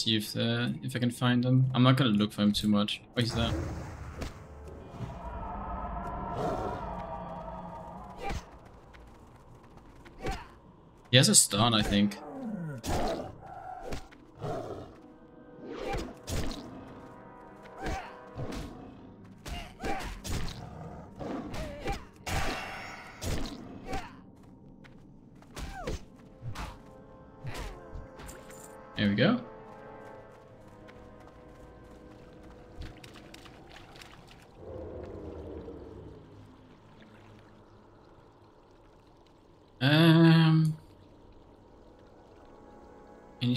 See if uh, if I can find him. I'm not gonna look for him too much. Oh, he's there. He has a stun, I think.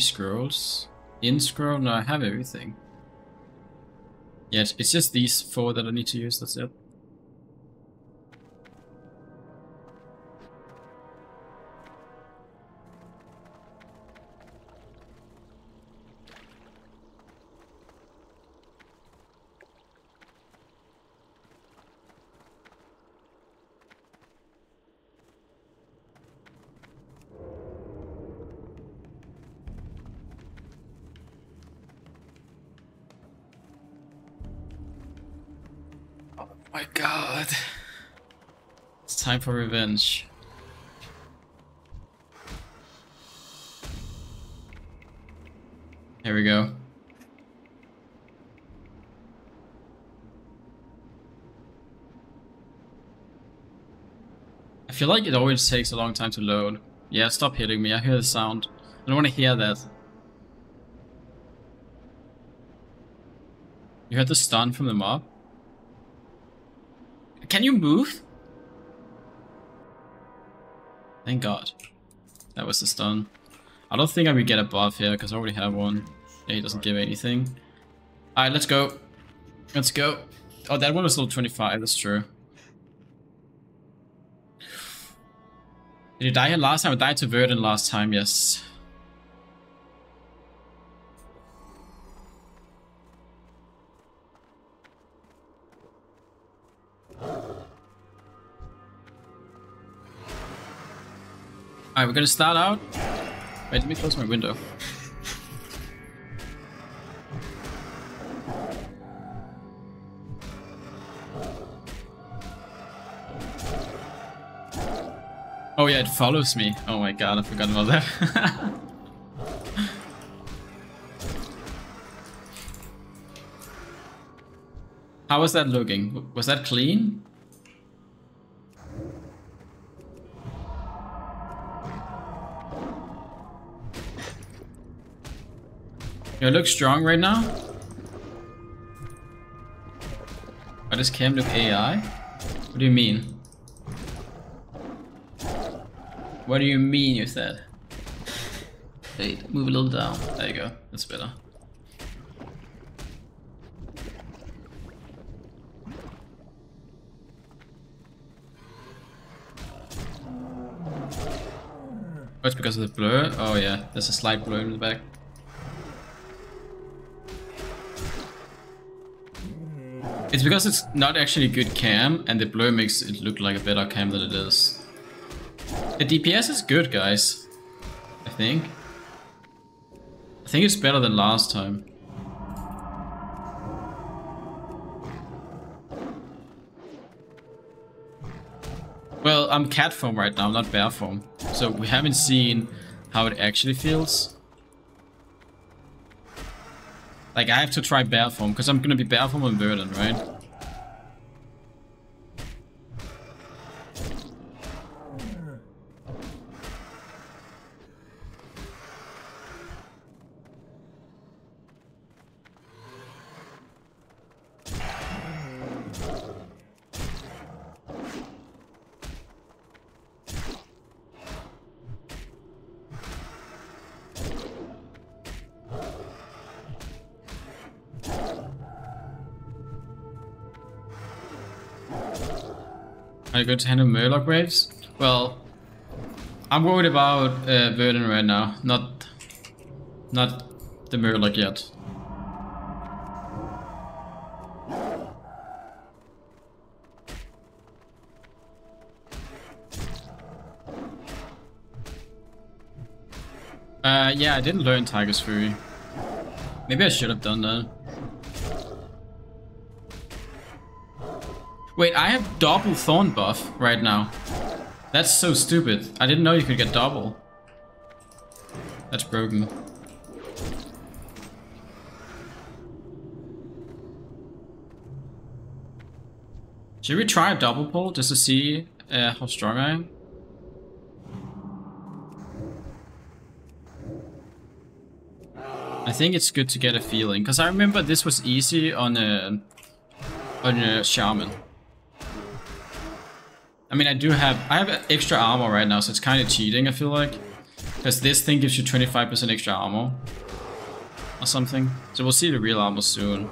Scrolls? In scroll? No, I have everything. It's, it's just these four that I need to use, that's it. For revenge. Here we go. I feel like it always takes a long time to load. Yeah, stop hitting me. I hear the sound. I don't want to hear that. You heard the stun from the mob? Can you move? Thank god. That was the stun. I don't think I will get a buff here because I already have one. Yeah, he doesn't give anything. Alright, let's go. Let's go. Oh, that one was level 25, that's true. Did you die here last time? I died to Verdan last time, yes. Alright, we're gonna start out. Wait, let me close my window. Oh yeah, it follows me. Oh my god, I forgot about that. How was that looking? Was that clean? You look strong right now? Why does Cam look AI? What do you mean? What do you mean you said? Wait, move a little down. There you go. That's better. Oh, it's because of the blur? Oh yeah, there's a slight blur in the back. It's because it's not actually good cam, and the blur makes it look like a better cam than it is. The DPS is good, guys. I think. I think it's better than last time. Well, I'm cat form right now, not bear form. So we haven't seen how it actually feels. Like, I have to try bear form, because I'm gonna be bear form on Verdan, right? To handle Murloc waves? Well, I'm worried about uh, Verdan right now, not not the Murloc yet. Uh, yeah, I didn't learn Tiger's Fury. Maybe I should have done that. Wait, I have double Thorn buff right now. That's so stupid. I didn't know you could get double. That's broken. Should we try a double pull just to see uh, how strong I am? I think it's good to get a feeling, because I remember this was easy on a, on a Shaman. I mean, I do have, I have extra armor right now, so it's kind of cheating, I feel like. Because this thing gives you 25% extra armor. Or something. So we'll see the real armor soon.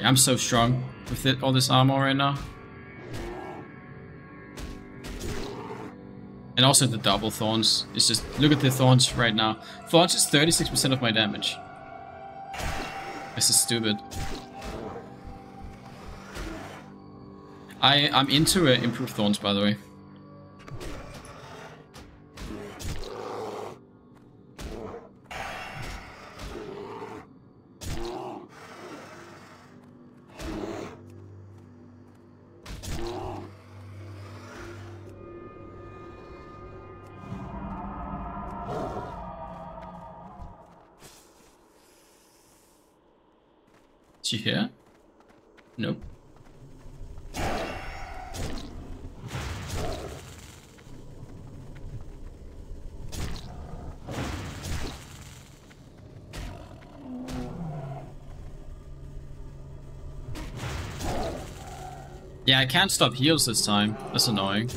Yeah, I'm so strong with it, all this armor right now. And also the double thorns. It's just, look at the thorns right now. Thorns is 36% of my damage. This is stupid. I, I'm into uh, improved thorns, by the way. I can't stop heals this time. That's annoying.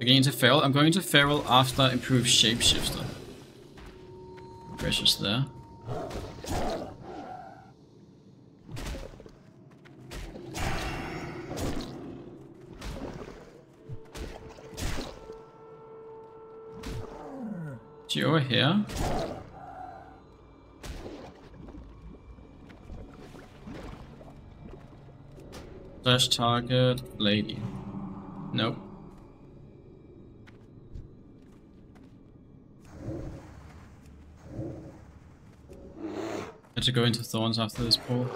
Again to Feral. I'm going to Feral after improved Shapeshifter. Precious there. She over here? Slash target lady. Nope. Had to go into thorns after this pull.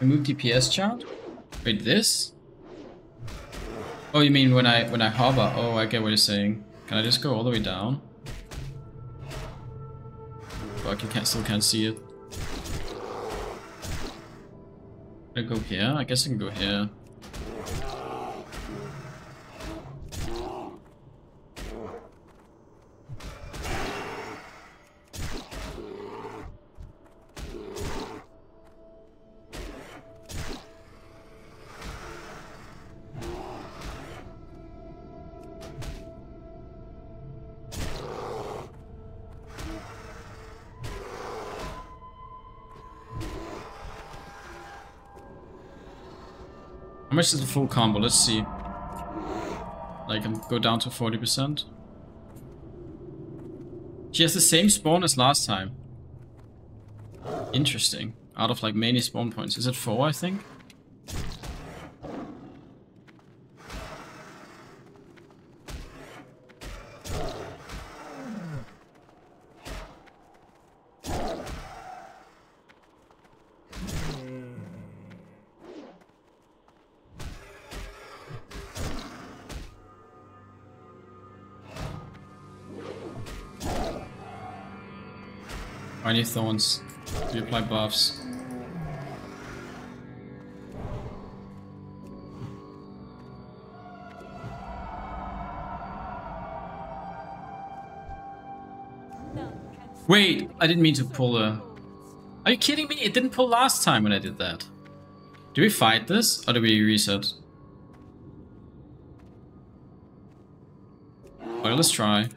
Remove DPS chart? Wait, this? Oh, you mean when I when I hover? Oh, I get what you're saying. Can I just go all the way down? Fuck, you can't still can't see it. I go here? I guess I can go here. Much is the full combo? Let's see. Like, go down to 40%. She has the same spawn as last time. Interesting. Out of like many spawn points. Is it four, I think? Need thorns to apply buffs. Wait, I didn't mean to pull a... Are you kidding me? It didn't pull last time when I did that. Do we fight this or do we reset? Well, let's try.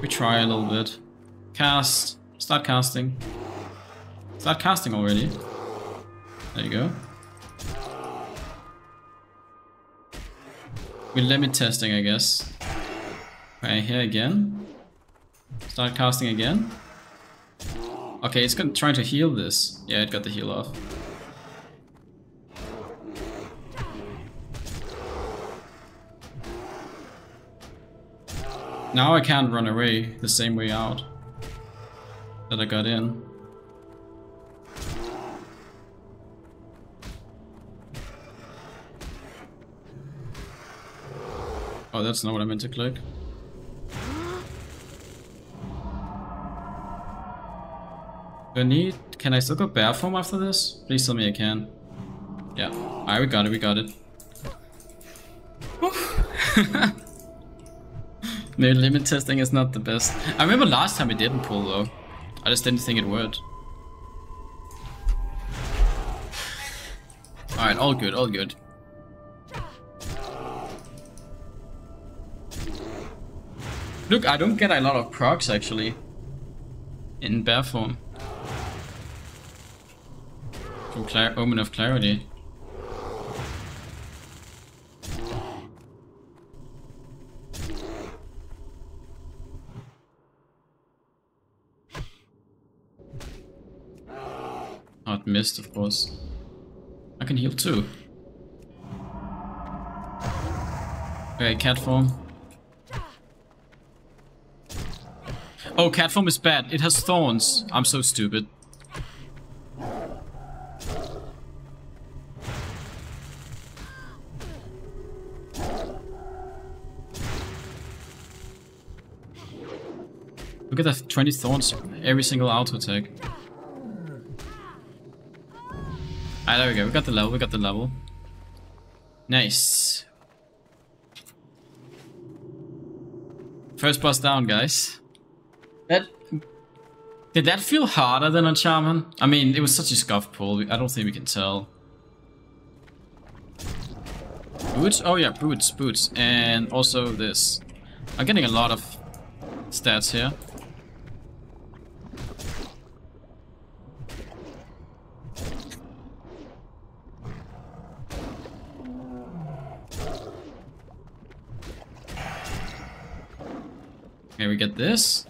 We try a little bit. Cast. Start casting. Start casting already. There you go. We're limit testing, I guess. Right here again. Start casting again. Okay, it's gonna, try to heal this. Yeah, it got the heal off. Now I can't run away the same way out that I got in. Oh, that's not what I meant to click. Do I need... Can I still go bear form after this? Please tell me I can. Yeah. Alright, we got it, we got it. Maybe limit testing is not the best. I remember last time we didn't pull though. I just didn't think it would. Alright, all good, all good. Look, I don't get a lot of procs actually. In bear form. From Omen of Clarity. Missed, of course. I can heal too. Okay, cat form. Oh, cat form is bad. It has thorns. I'm so stupid. Look at that 20 thorns every single auto attack. Ah, there we go. We got the level. We got the level. Nice. First boss down, guys. That did that feel harder than a Shaman? I mean, it was such a scuff pull. I don't think we can tell. Boots? Oh yeah, boots, boots. And also this. I'm getting a lot of stats here. We get this.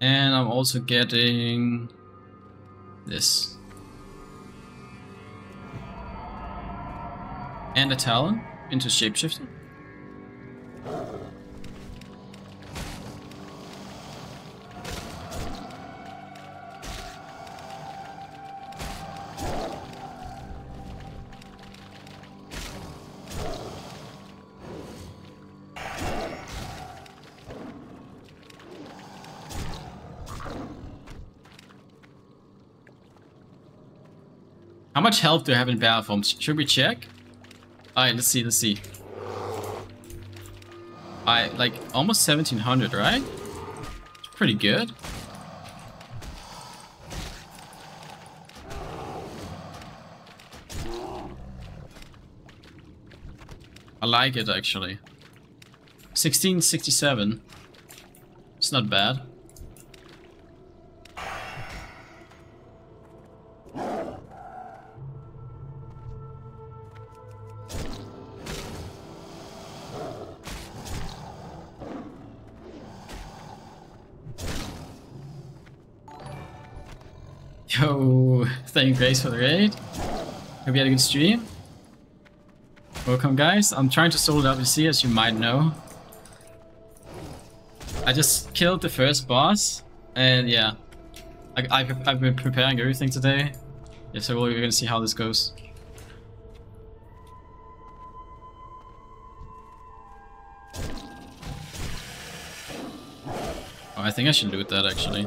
And I'm also getting this. And a talon into shapeshifting. Health do I have in battle forms? Should we check? Alright, let's see, let's see. I like almost 1700, right? It's pretty good. I like it actually. 1667. It's not bad. Grace for the raid. Hope you had a good stream. Welcome guys, I'm trying to solo WC as you might know. I just killed the first boss, and yeah. I, have been preparing everything today. Yeah, so we're gonna see how this goes. Oh, I think I should loot that actually.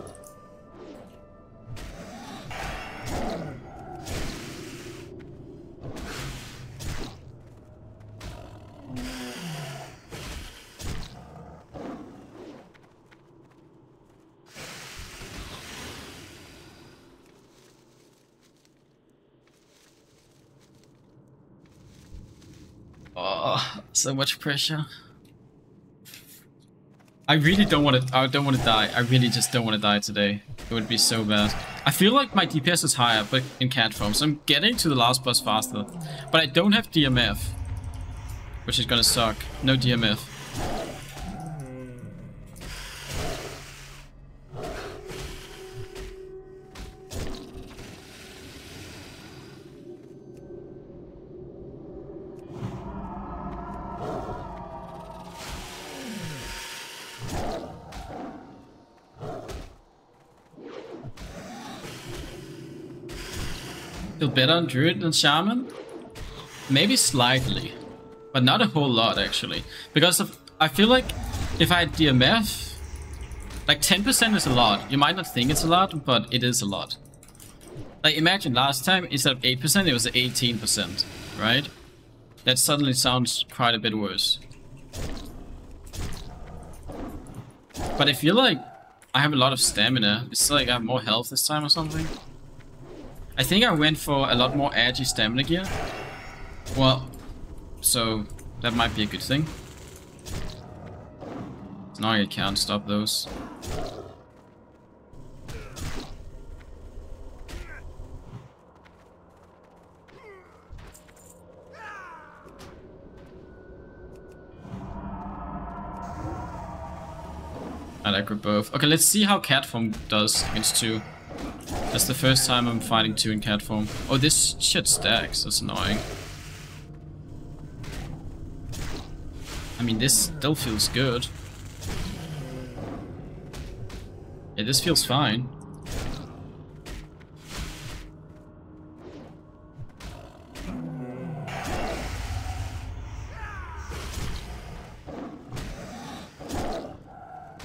So much pressure. I really don't want to. I don't want to die. I really just don't want to die today. It would be so bad. I feel like my DPS is higher, but in cat form, so I'm getting to the last boss faster. But I don't have DMF, which is gonna suck. No DMF. Better on Druid than Shaman? Maybe slightly. But not a whole lot, actually. Because of, I feel like if I had DMF, like 10% is a lot. You might not think it's a lot, but it is a lot. Like imagine last time, instead of 8%, it was 18%, right? That suddenly sounds quite a bit worse. But I feel like I have a lot of stamina. It's like I have more health this time or something. I think I went for a lot more edgy stamina gear. Well, so that might be a good thing. Now I can't stop those. I like both. Okay, let's see how cat form does against two. That's the first time I'm fighting two in cat form. Oh, this shit stacks. That's annoying. I mean, this still feels good. Yeah, this feels fine.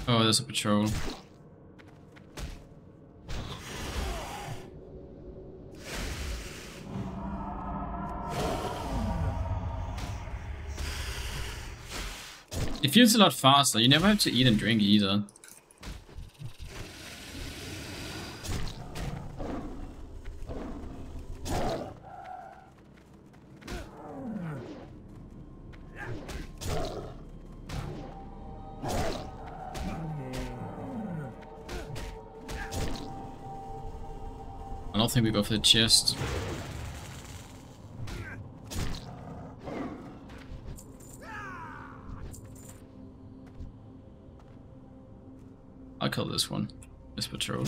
Oh, there's a patrol. It feels a lot faster. You never have to eat and drink either. I don't think we go for the chest. This one. This patrol.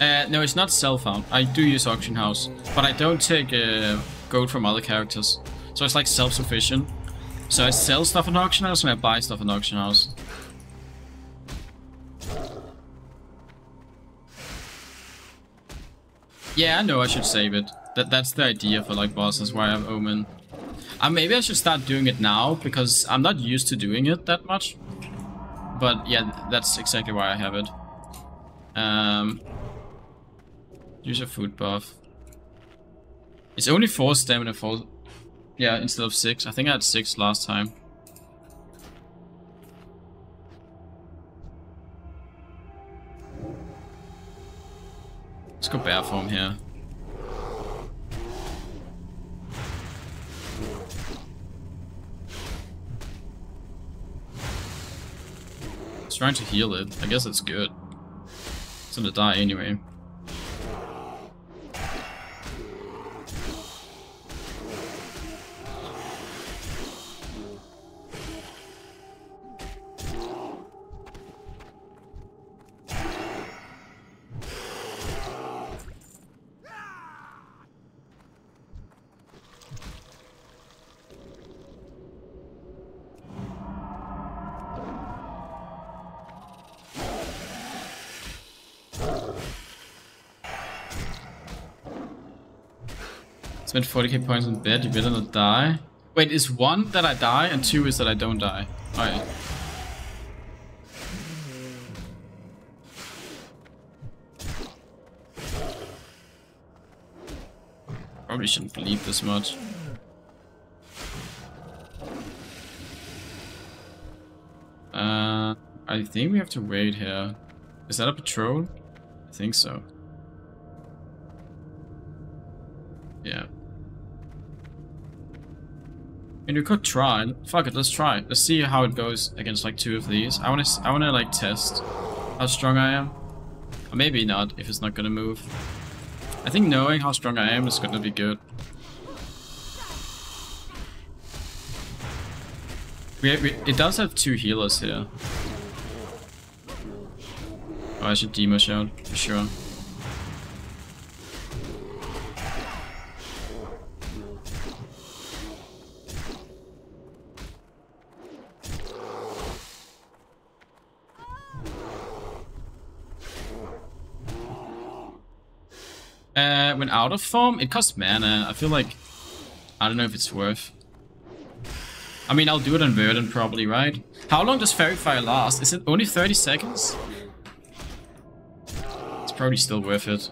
Uh, no, it's not self-found. I do use auction house, but I don't take uh, gold from other characters. So it's like self-sufficient. So I sell stuff in auction house and I buy stuff in auction house. Yeah, I know I should save it. That That's the idea for like bosses where I have Omen. Uh, maybe I should start doing it now, because I'm not used to doing it that much. But yeah, that's exactly why I have it. Um, use a food buff. It's only 4 stamina for... Yeah, instead of 6. I think I had 6 last time. Let's go bear form here. It's trying to heal it. I guess it's good. It's gonna die anyway. Spend 40k points on bed, you better not die. Wait, is one that I die and two is that I don't die? Alright. Probably shouldn't believe this much. Uh, I think we have to wait here. Is that a patrol? I think so. And we could try. Fuck it, let's try. Let's see how it goes against like two of these. I wanna, I wanna like test how strong I am. Or maybe not, if it's not gonna move. I think knowing how strong I am is gonna be good. We, we, it does have two healers here. Oh, I should demo shout, for sure. Uh, when out of form, it costs mana. I feel like... I don't know if it's worth. I mean, I'll do it on Verdan probably, right? How long does Faerie Fire last? Is it only 30 seconds? It's probably still worth it.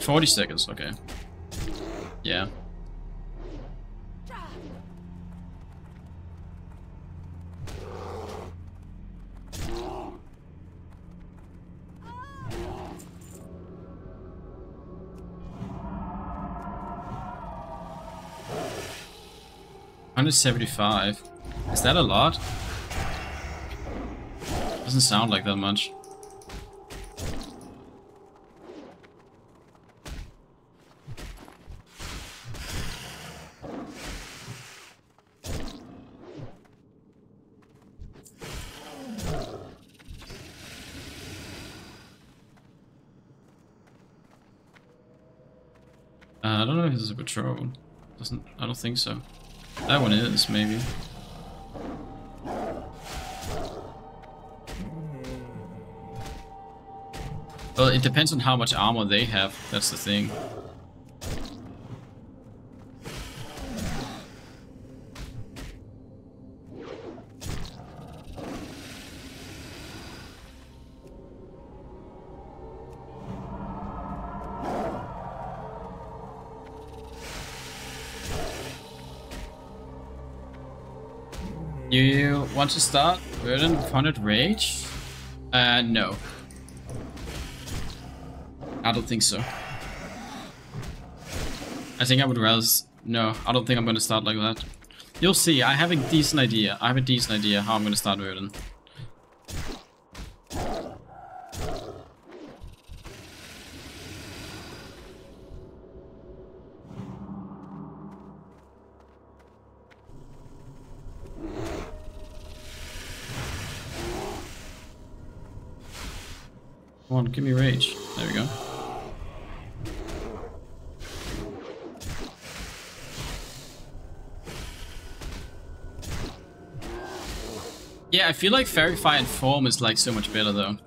40 seconds, okay. Yeah. Hundred seventy-five. Is that a lot? Doesn't sound like that much. Uh, I don't know if this is a patrol. Doesn't I don't think so. That one is, maybe. Well, it depends on how much armor they have, that's the thing. Want to start Verdan 100 Rage? Uh, no. I don't think so. I think I would rather... No, I don't think I'm gonna start like that. You'll see, I have a decent idea. I have a decent idea how I'm gonna start Verdan. Give me rage. There we go. Yeah, I feel like Faerie Fire and Form is like so much better though.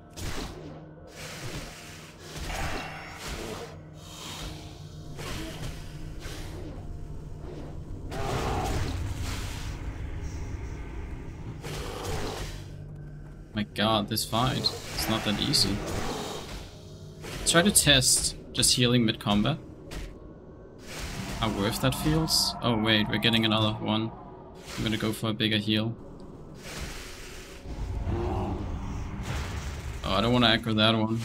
My god, this fight. It's not that easy. Let's try to test just healing mid-combat. How worth that feels? Oh wait, we're getting another one. I'm gonna go for a bigger heal. Oh, I don't want to echo that one.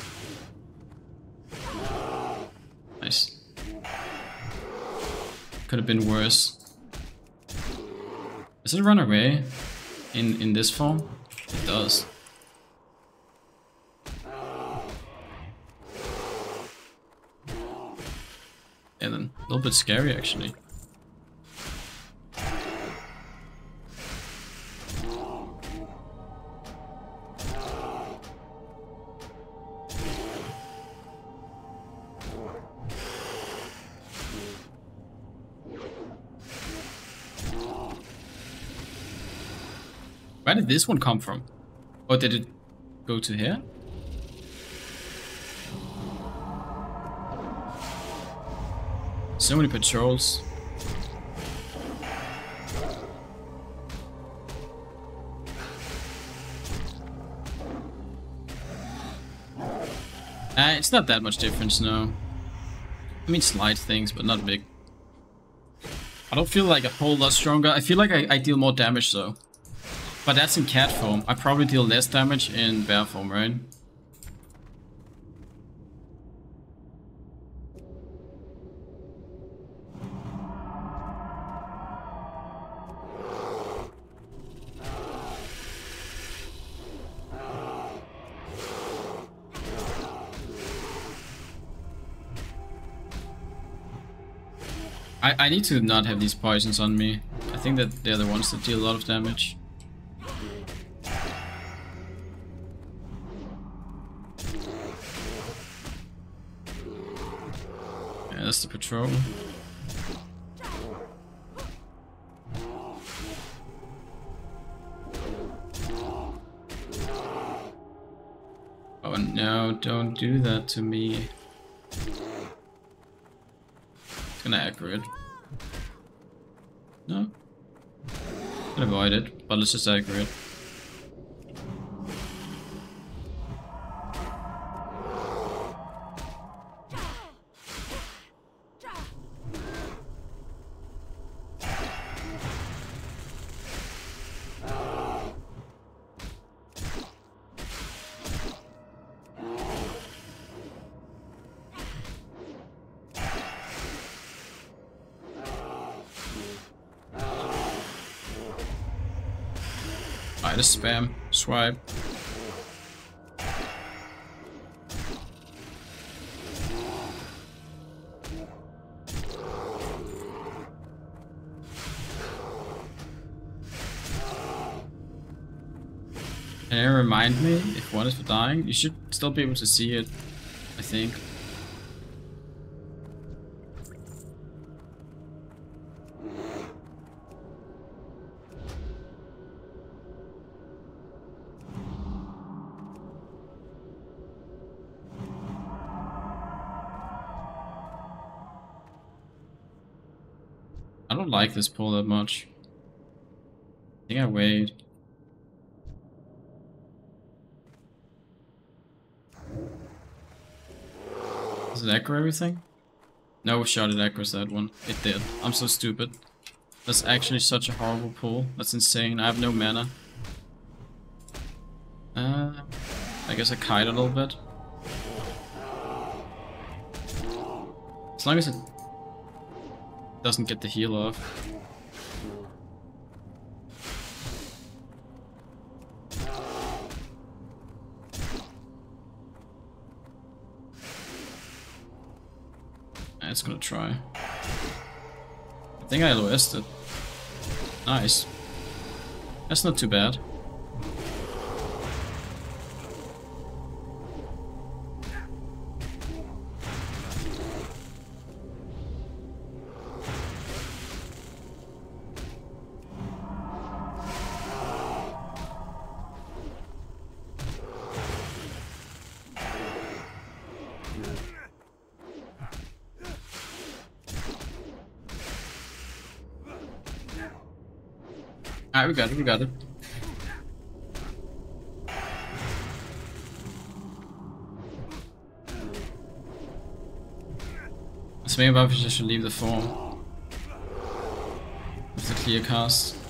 Nice. Could have been worse. Does it run away in, in this form? It does. Yeah, then a little bit scary actually. Where did this one come from? Or did it go to here? So many patrols. Uh, it's not that much difference, no. I mean, slight things, but not big. I don't feel like a whole lot stronger. I feel like I, I deal more damage, though. But that's in cat form. I probably deal less damage in bear form, right? I, I need to not have these poisons on me. I think that they're the ones that deal a lot of damage. Yeah, that's the patrol. Oh, No, don't do that to me. Gonna aggro it. No. Can avoid it, but let's just aggro swipe. Can you remind me if one is dying? You should still be able to see it, I think. Like this pull that much. I think I wait. Does it echo everything? No shot it echoes that one. It did. I'm so stupid. That's actually such a horrible pull. That's insane. I have no mana. Uh, I guess I kite a little bit. As long as it doesn't get the heal off. It's gonna try. I think I LOS'd it. Nice. That's not too bad. Got it, we got it. So maybe I should leave the form. With the clear cast.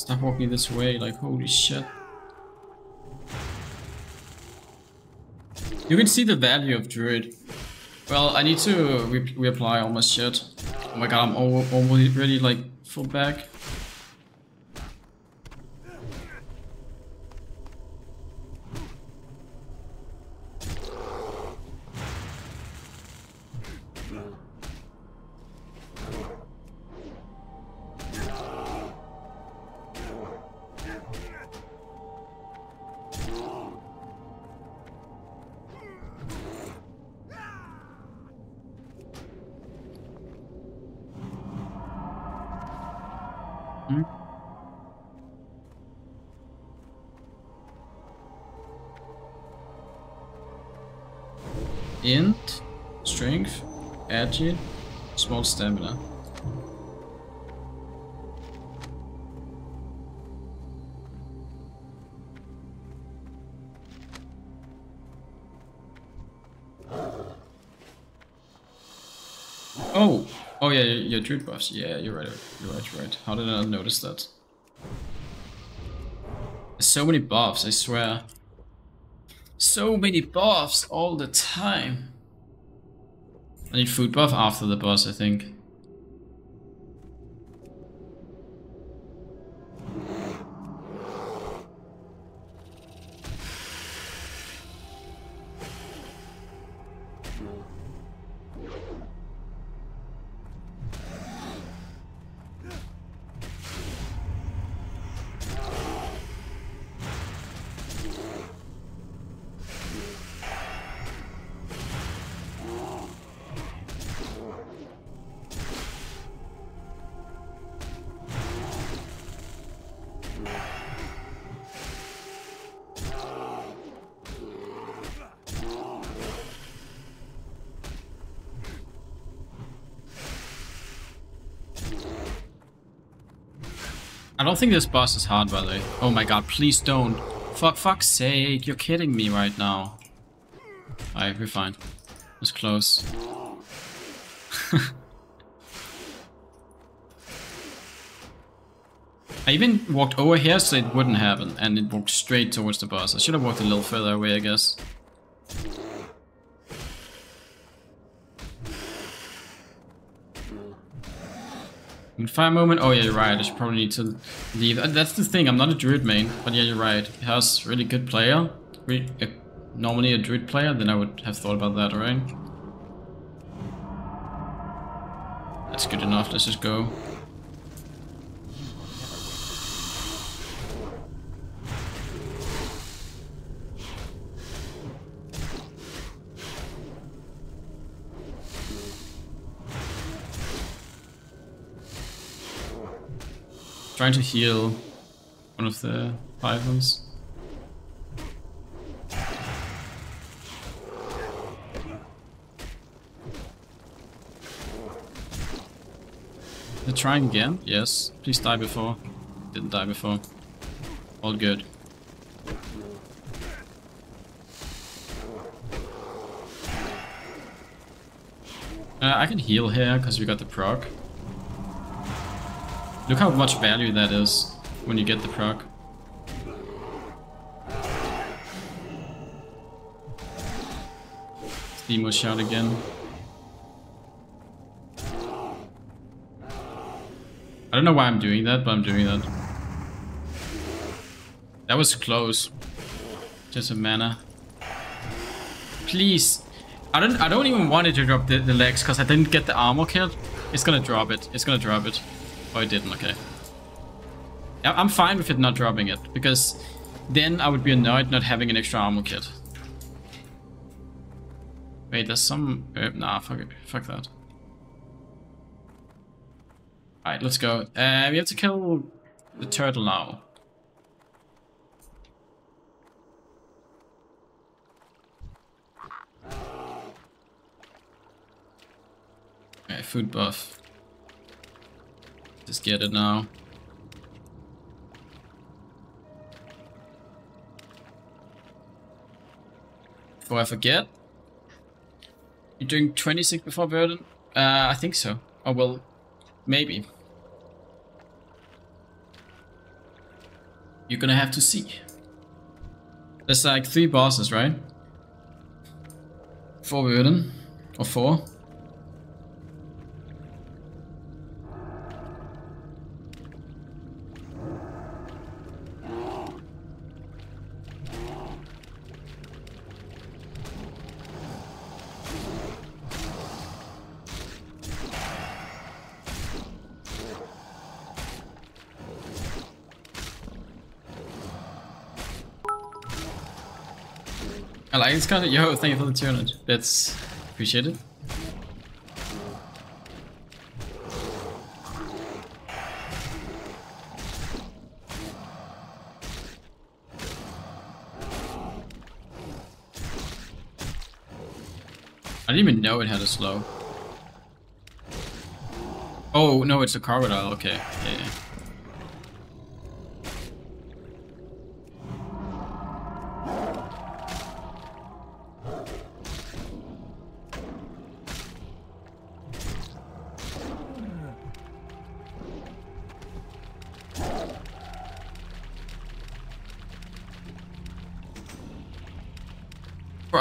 Stop walking this way, like holy shit. You can see the value of Druid. Well, I need to re reapply all my shit. Oh my god, I'm already like full back. Yeah, you're right. You're right. You're right. How did I not notice that? There's so many buffs. I swear. So many buffs all the time. I need food buff after the boss, I think. Think this boss is hard, by the way. Oh my god, please don't. For fuck's sake, you're kidding me right now. Alright, we're fine. It's close. I even walked over here so it wouldn't happen, and it walked straight towards the boss. I should have walked a little further away, I guess. Fire moment, oh yeah, you're right, I should probably need to leave. Uh, that's the thing, I'm not a druid main, but yeah, you're right. He has really good player. Really, uh, normally a druid player, then I would have thought about that, right? That's good enough, let's just go. Trying to heal one of the pythons. They're trying again? Yes. Please die before. Didn't die before. All good. Uh, I can heal here because we got the proc. Look how much value that is when you get the proc. Steam shot again. I don't know why I'm doing that, but I'm doing that. That was close. Just a mana. Please. I don't I don't even want it to drop the, the legs because I didn't get the armor kit. It's gonna drop it. It's gonna drop it. Oh, it didn't, okay. I'm fine with it not dropping it, because then I would be annoyed not having an extra armor kit. Wait, there's some... Uh, nah, fuck it. Fuck that. Alright, let's go. Uh, we have to kill the turtle now. Okay, food buff. Just get it now. Before I forget. You're doing 26 before Verdan? Uh, I think so. Oh, well, maybe. You're gonna have to see. There's like three bosses, right? Four Verdan. Or four. I kind of yo, thank you for the 200. That's appreciated. I didn't even know it had a slow. Oh, no, it's a crocodile. Okay, yeah, yeah.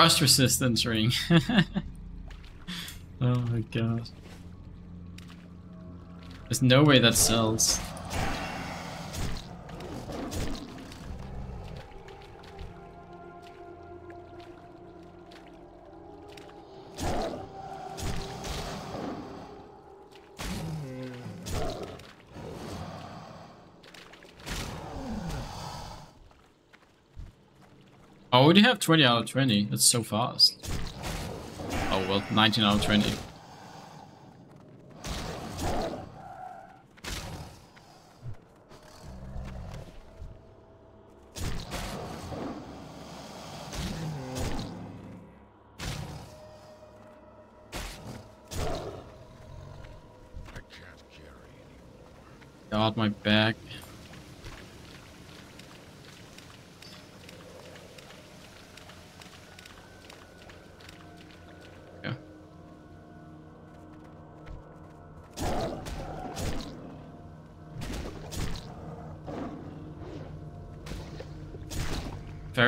Frost resistance ring. oh my god. There's no way that sells. Oh, we have 20 out of 20. That's so fast. Oh, well, 19 out of 20.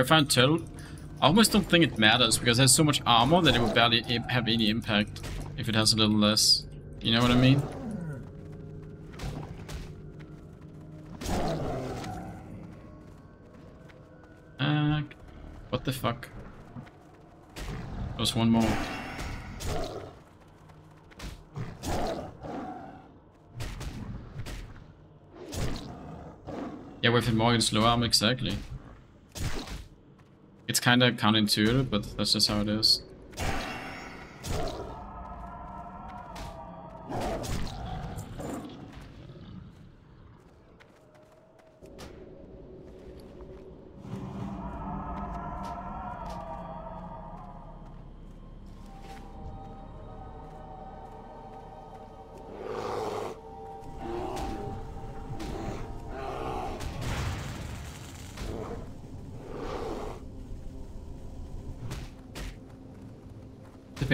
Terrifying Turtle. I almost don't think it matters because it has so much armor that it would barely have any impact if it has a little less. You know what I mean? Uh, what the fuck? There's one more. Yeah, with it more in slow arm, exactly. It's kinda counterintuitive, but that's just how it is.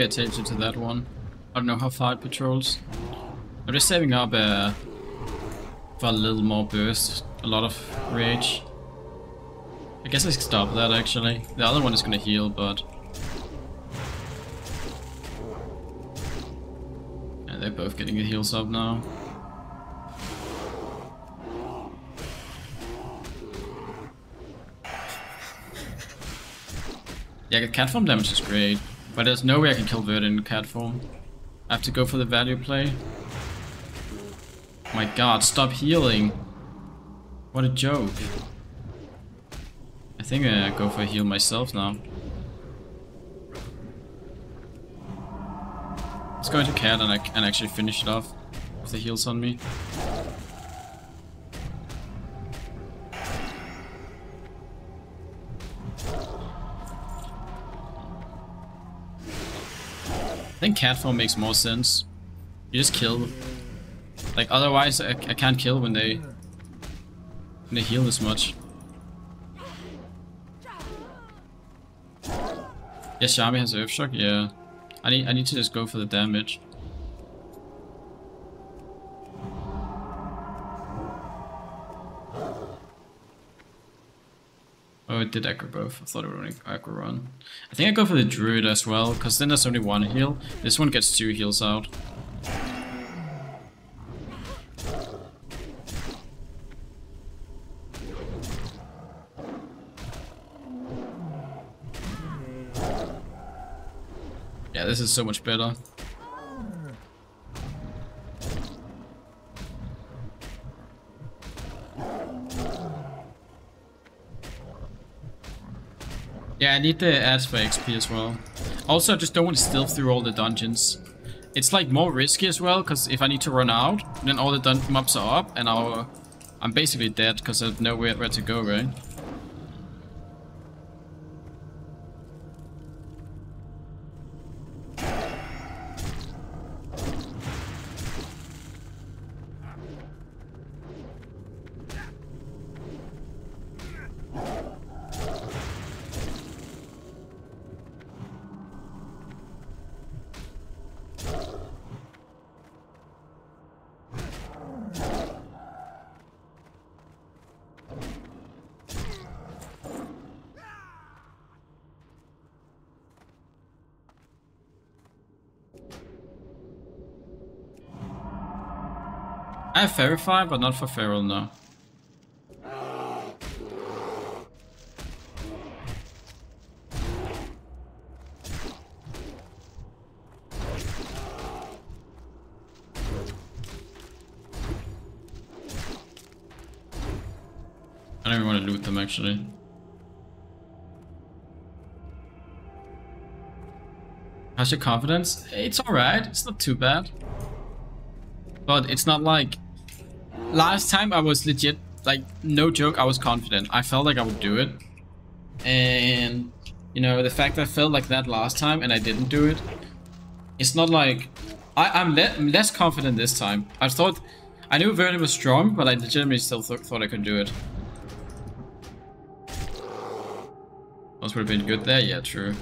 Attention to that one. I don't know how far it patrols. I'm just saving up uh, for a little more burst, a lot of rage. I guess I stop that actually. The other one is gonna heal, but... Yeah, they're both getting the heals up now. Yeah, the cat form damage is great. But there's no way I can kill Vert in cat form. I have to go for the value play. My god, stop healing. What a joke. I think I go for a heal myself now. Let's go into cat and, I, and actually finish it off with the heals on me. Cat form makes more sense. You just kill. Like otherwise I, I can't kill when they when they heal this much. Yes, Shami has Earthshock, yeah. I need I need to just go for the damage. Did both. I thought it would only aggro run. I think I go for the druid as well, because then there's only one heal. This one gets two heals out. Yeah, this is so much better. Yeah, I need the ads for XP as well. Also, I just don't want to stealth through all the dungeons. It's like more risky as well, because if I need to run out, then all the dun mobs are up, and I'll, I'm basically dead because I have nowhere where to go, right? Verify, but not for Feral, no. I don't even want to loot them actually. How's your confidence? It's alright, it's not too bad. But it's not like last time I was legit, like, no joke, I was confident. I felt like I would do it. And, you know, the fact I felt like that last time and I didn't do it, it's not like... I, am le less confident this time. I thought... I knew Verdan was strong, but I legitimately still th thought I could do it. Those would have been good there? Yeah, true.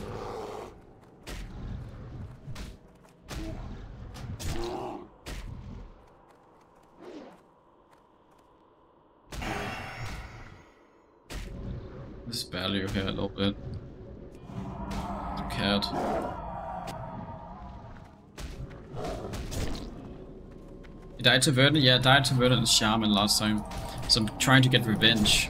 Here. bit. Cat. He died to Verdan? Yeah, I died to Verdan and Shaman last time. So I'm trying to get revenge.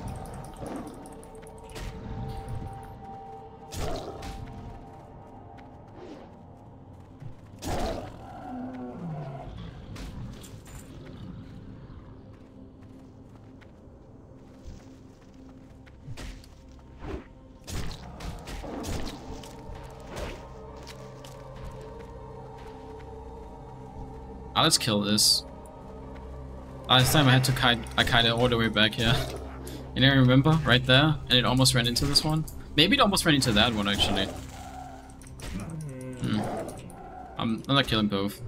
Let's kill this. Last time I had to kite, kited all the way back here. You know, remember? Right there? And it almost ran into this one? Maybe it almost ran into that one, actually. Hmm. I'm, I'm not killing both.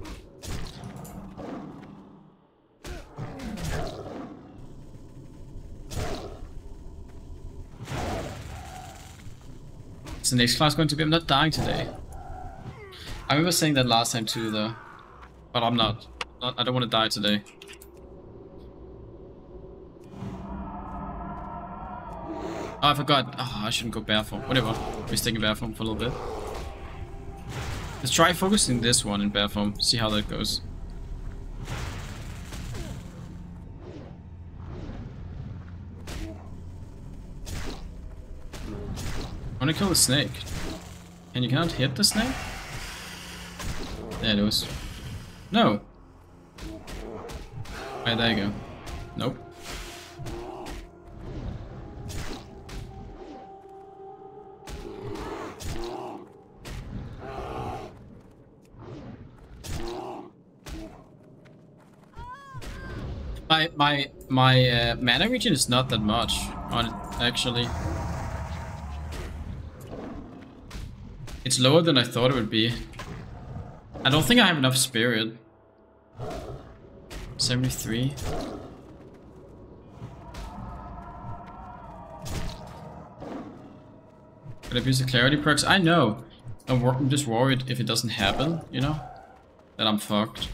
Is the next class going to be? I'm not dying today. I remember saying that last time too, though. But I'm not. I don't want to die today. Oh, I forgot. Oh, I shouldn't go bear form. Whatever. We're sticking bear form for a little bit. Let's try focusing this one in bear form. See how that goes. I want to kill the snake. And you can't hit the snake? There it was. No. Right, there you go. Nope. My my my uh, mana regen is not that much on actually. It's lower than I thought it would be. I don't think I have enough spirit. 73. Could I use the clarity perks? I know. I'm just worried if it doesn't happen, you know? That I'm fucked.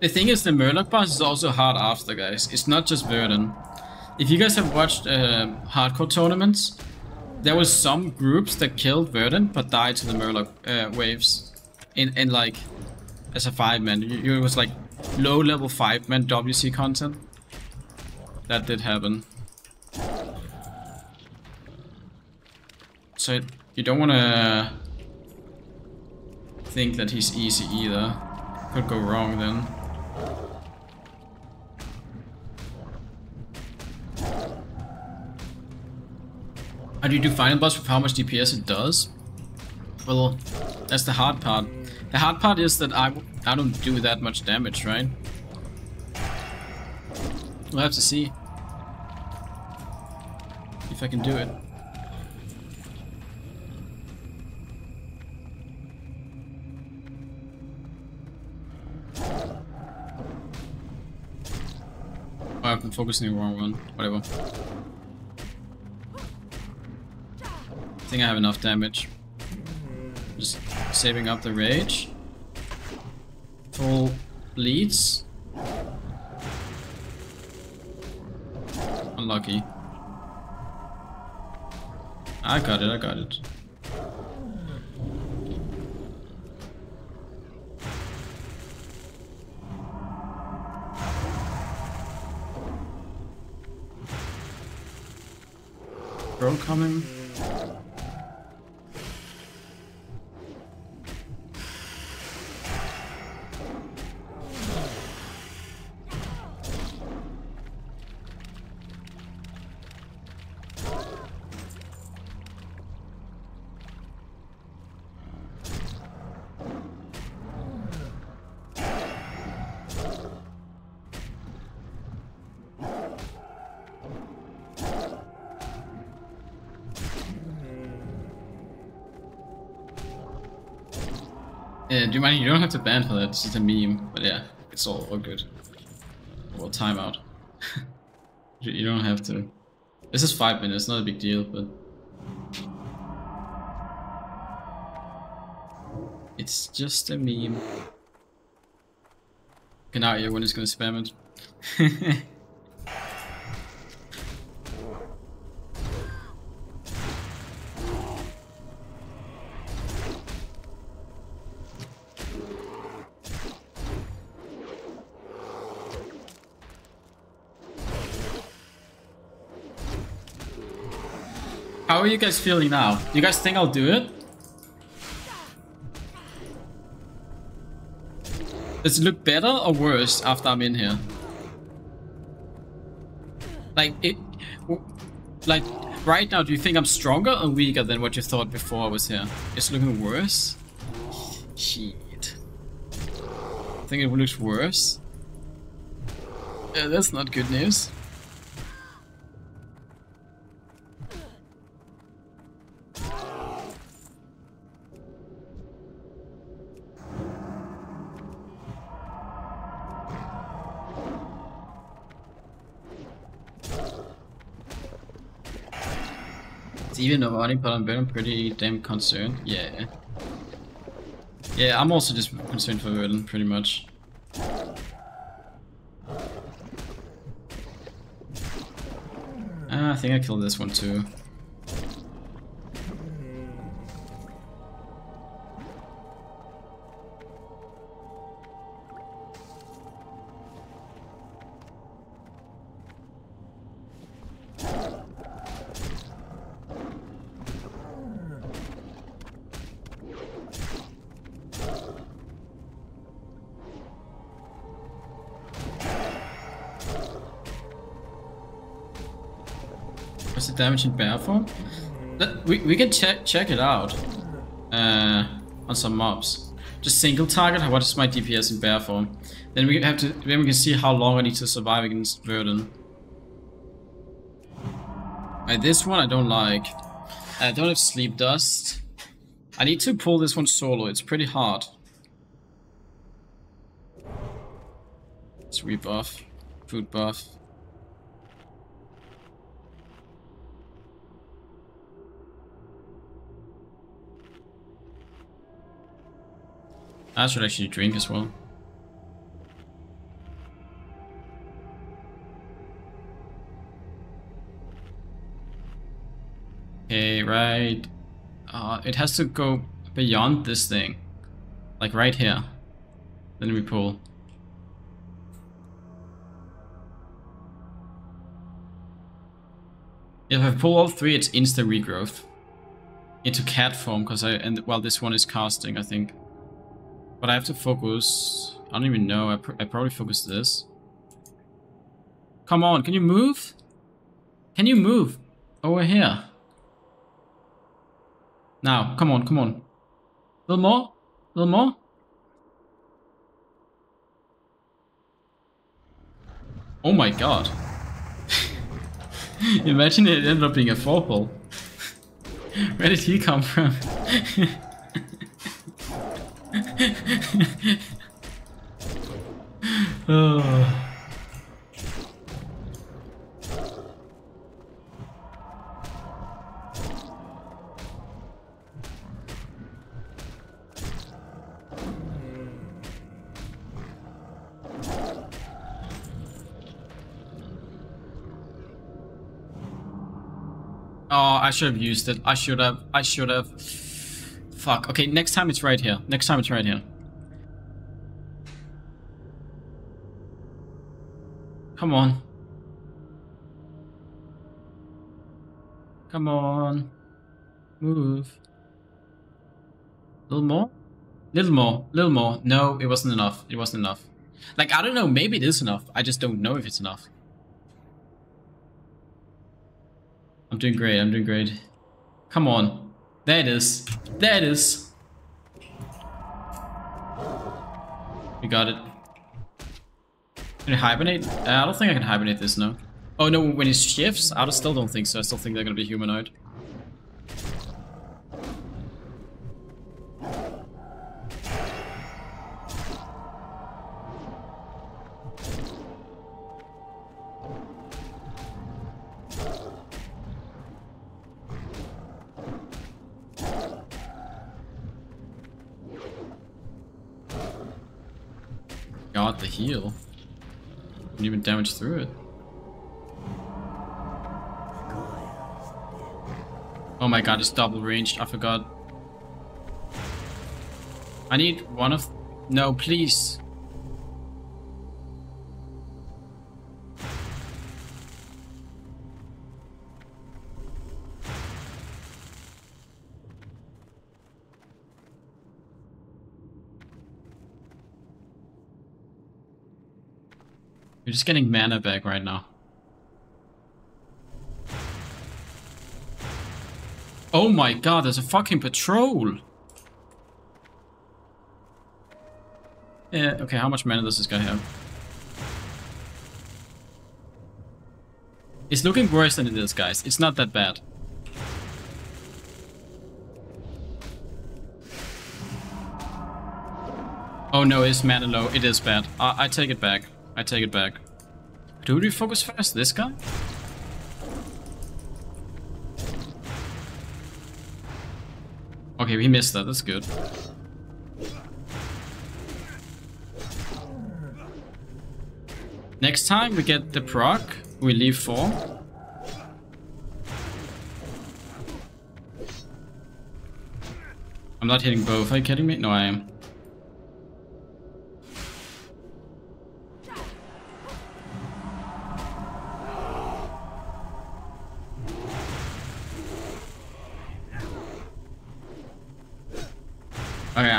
The thing is, the Murloc boss is also hard after, guys. It's not just Verdan. If you guys have watched uh, hardcore tournaments, there was some groups that killed Verdan but died to the Murloc uh, waves. In, in like, as a five-man. It was like low-level five-man WC content. That did happen. So you don't want to think that he's easy either. Could go wrong then. How do you do final boss with how much DPS it does? Well, that's the hard part. The hard part is that I, I don't do that much damage, right? We'll have to see. If I can do it. Been focusing the wrong one. Whatever. I think I have enough damage. Just saving up the rage. Full bleeds. Unlucky. I got it, I got it. Coming. Yeah, do you mind? You don't have to ban for that. It's just a meme. But yeah, it's all, all good. Well, timeout. you don't have to. This is five minutes, not a big deal, but it's just a meme. Okay, now everyone is gonna spam it. you guys feeling now? You guys think I'll do it? Does it look better or worse after I'm in here? Like it, like right now, do you think I'm stronger or weaker than what you thought before I was here? It's looking worse. Shit. I think it looks worse. Yeah, that's not good news. Even but I'm very pretty damn concerned. Yeah. Yeah, I'm also just concerned for Verdan, pretty much. Ah, I think I killed this one too. Damage in bear form? That, we, we can check check it out uh, on some mobs. Just single target, what is my DPS in bear form? Then we have to then we can see how long I need to survive against Verdan. Right, this one I don't like. I don't have sleep dust. I need to pull this one solo, it's pretty hard. Sweep buff, food buff. I should actually drink as well. Okay, right. Uh, it has to go beyond this thing. Like right here. Then we pull. If I pull all three, it's instant regrowth. Into cat form, because I and well this one is casting, I think. But I have to focus. I don't even know. I, pr I probably focus this. Come on, can you move? Can you move? Over here. Now, come on, come on. A little more? A little more? Oh my god. Imagine it ended up being a four hole. Where did he come from? oh. Oh, I should have used it. I should have. I should have. Fuck. Okay, next time it's right here. Next time it's right here. Come on. Come on. Move. A little more? Little more. Little more. No, it wasn't enough. It wasn't enough. Like, I don't know. Maybe it is enough. I just don't know if it's enough. I'm doing great. I'm doing great. Come on. There it is. There it is. We got it. Can you hibernate? Uh, I don't think I can hibernate this, no. Oh no, when it shifts? I still don't think so. I still think they're gonna be humanoid. Through it. Oh my god, it's double ranged. I forgot. I need one of... No, please. You're just getting mana back right now. Oh my god, there's a fucking patrol! Yeah, okay, how much mana does this guy have? It's looking worse than it is, guys. It's not that bad. Oh no, it's mana low. It is bad. I, I take it back. I take it back. Do we focus first? This guy? Okay, we missed that. That's good. Next time we get the proc, we leave 4. I'm not hitting both. Are you kidding me? No, I am.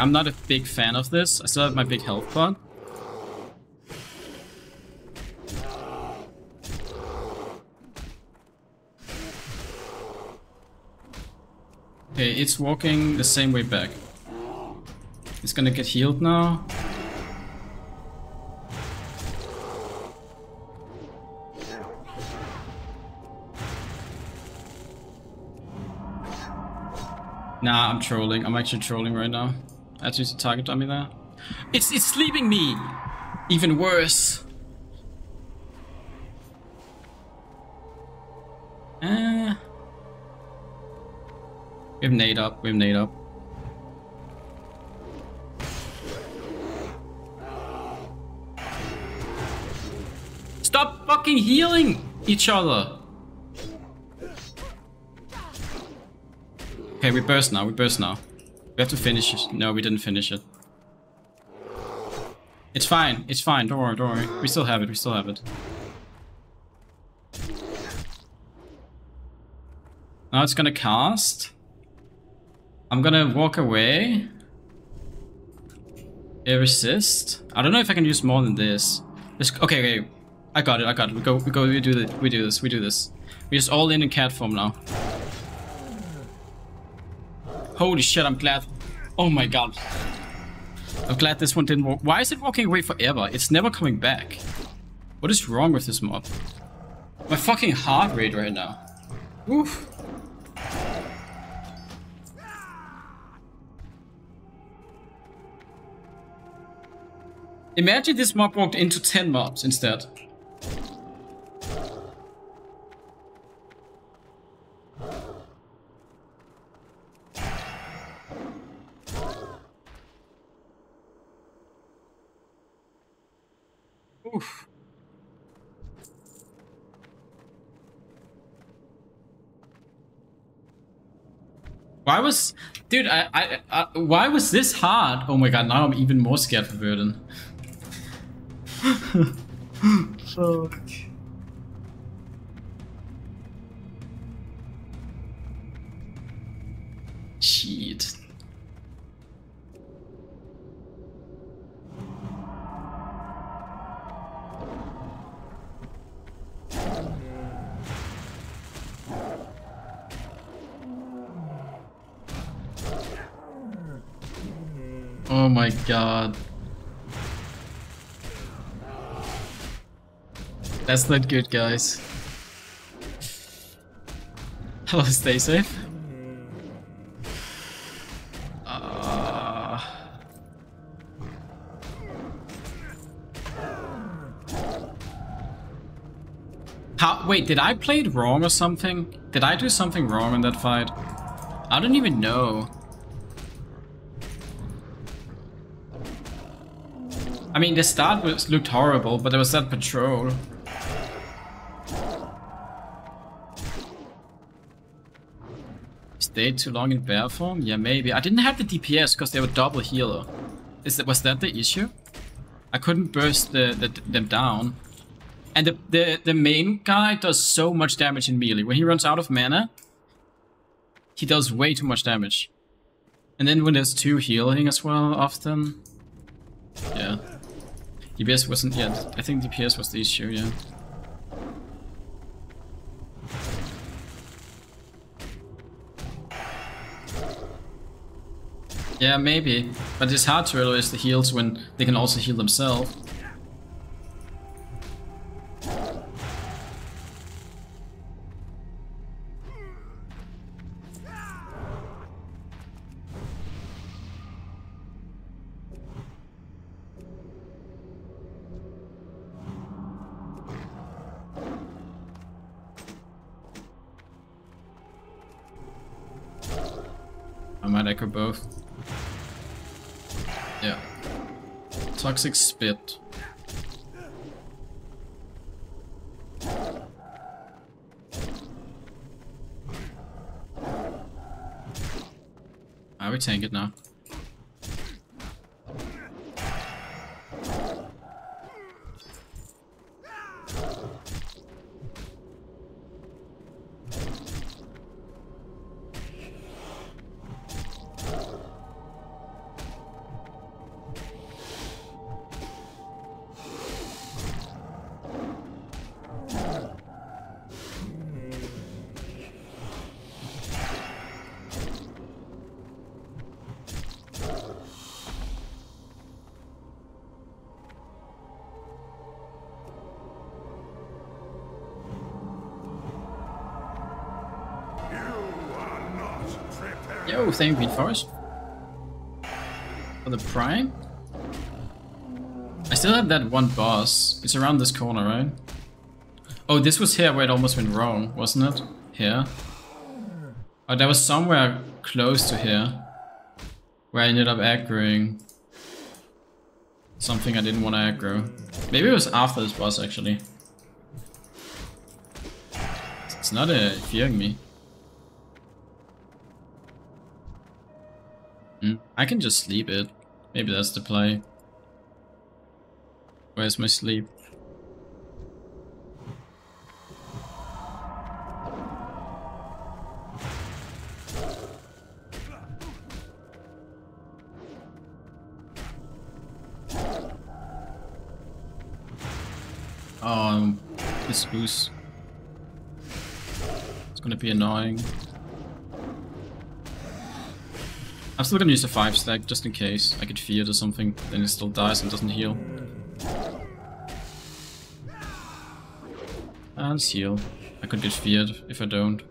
I'm not a big fan of this. I still have my big health pot. Okay, it's walking the same way back. It's gonna get healed now. Nah, I'm trolling. I'm actually trolling right now. I just used a target dummy there. It's it's sleeping me! Even worse. Uh, we have nade up, we have nade up. Stop fucking healing each other! Okay, we burst now, we burst now. We have to finish it. No, we didn't finish it. It's fine, it's fine, don't worry, don't worry. We still have it, we still have it. Now it's gonna cast. I'm gonna walk away. A resist. I don't know if I can use more than this. this okay, okay. I got it, I got it. We go, we go, we do this, we do this, we do this. We just all in in cat form now. Holy shit, I'm glad. Oh my god. I'm glad this one didn't walk. Why is it walking away forever? It's never coming back. What is wrong with this mob? My fucking heart rate right now. Oof. Imagine this mob walked into 10 mobs instead. Oof. Why was, dude? I, I, I, why was this hard? Oh my god! Now I'm even more scared for. Fuck. God. That's not good, guys. Hello, stay safe. Uh... How- wait, did I play it wrong or something? Did I do something wrong in that fight? I don't even know. Mean, the start was looked horrible, but there was that patrol. Stayed too long in bear form? Yeah, maybe. I didn't have the DPS because they were double healer. Is that was that the issue? I couldn't burst the, the them down. And the, the, the main guy does so much damage in melee. When he runs out of mana, he does way too much damage. And then when there's two healing as well, often. Yeah. DPS wasn't, yet. I think DPS was the issue, yeah. Yeah, maybe. But it's hard to realize the heals when they can also heal themselves. Toxic spit. I would tank it now. Yo, thank you, Forest. For the Prime? I still have that one boss. It's around this corner, right? Oh, this was here where it almost went wrong, wasn't it? Here? Oh, that was somewhere close to here. Where I ended up aggroing. Something I didn't want to aggro. Maybe it was after this boss, actually. It's not uh, fearing me. Hmm, I can just sleep it. Maybe that's the play. Where's my sleep? Um, this boost. It's gonna be annoying. I'm still gonna use a 5 stack just in case. I get feared or something, then it still dies and doesn't heal. And heal. I could get feared if I don't.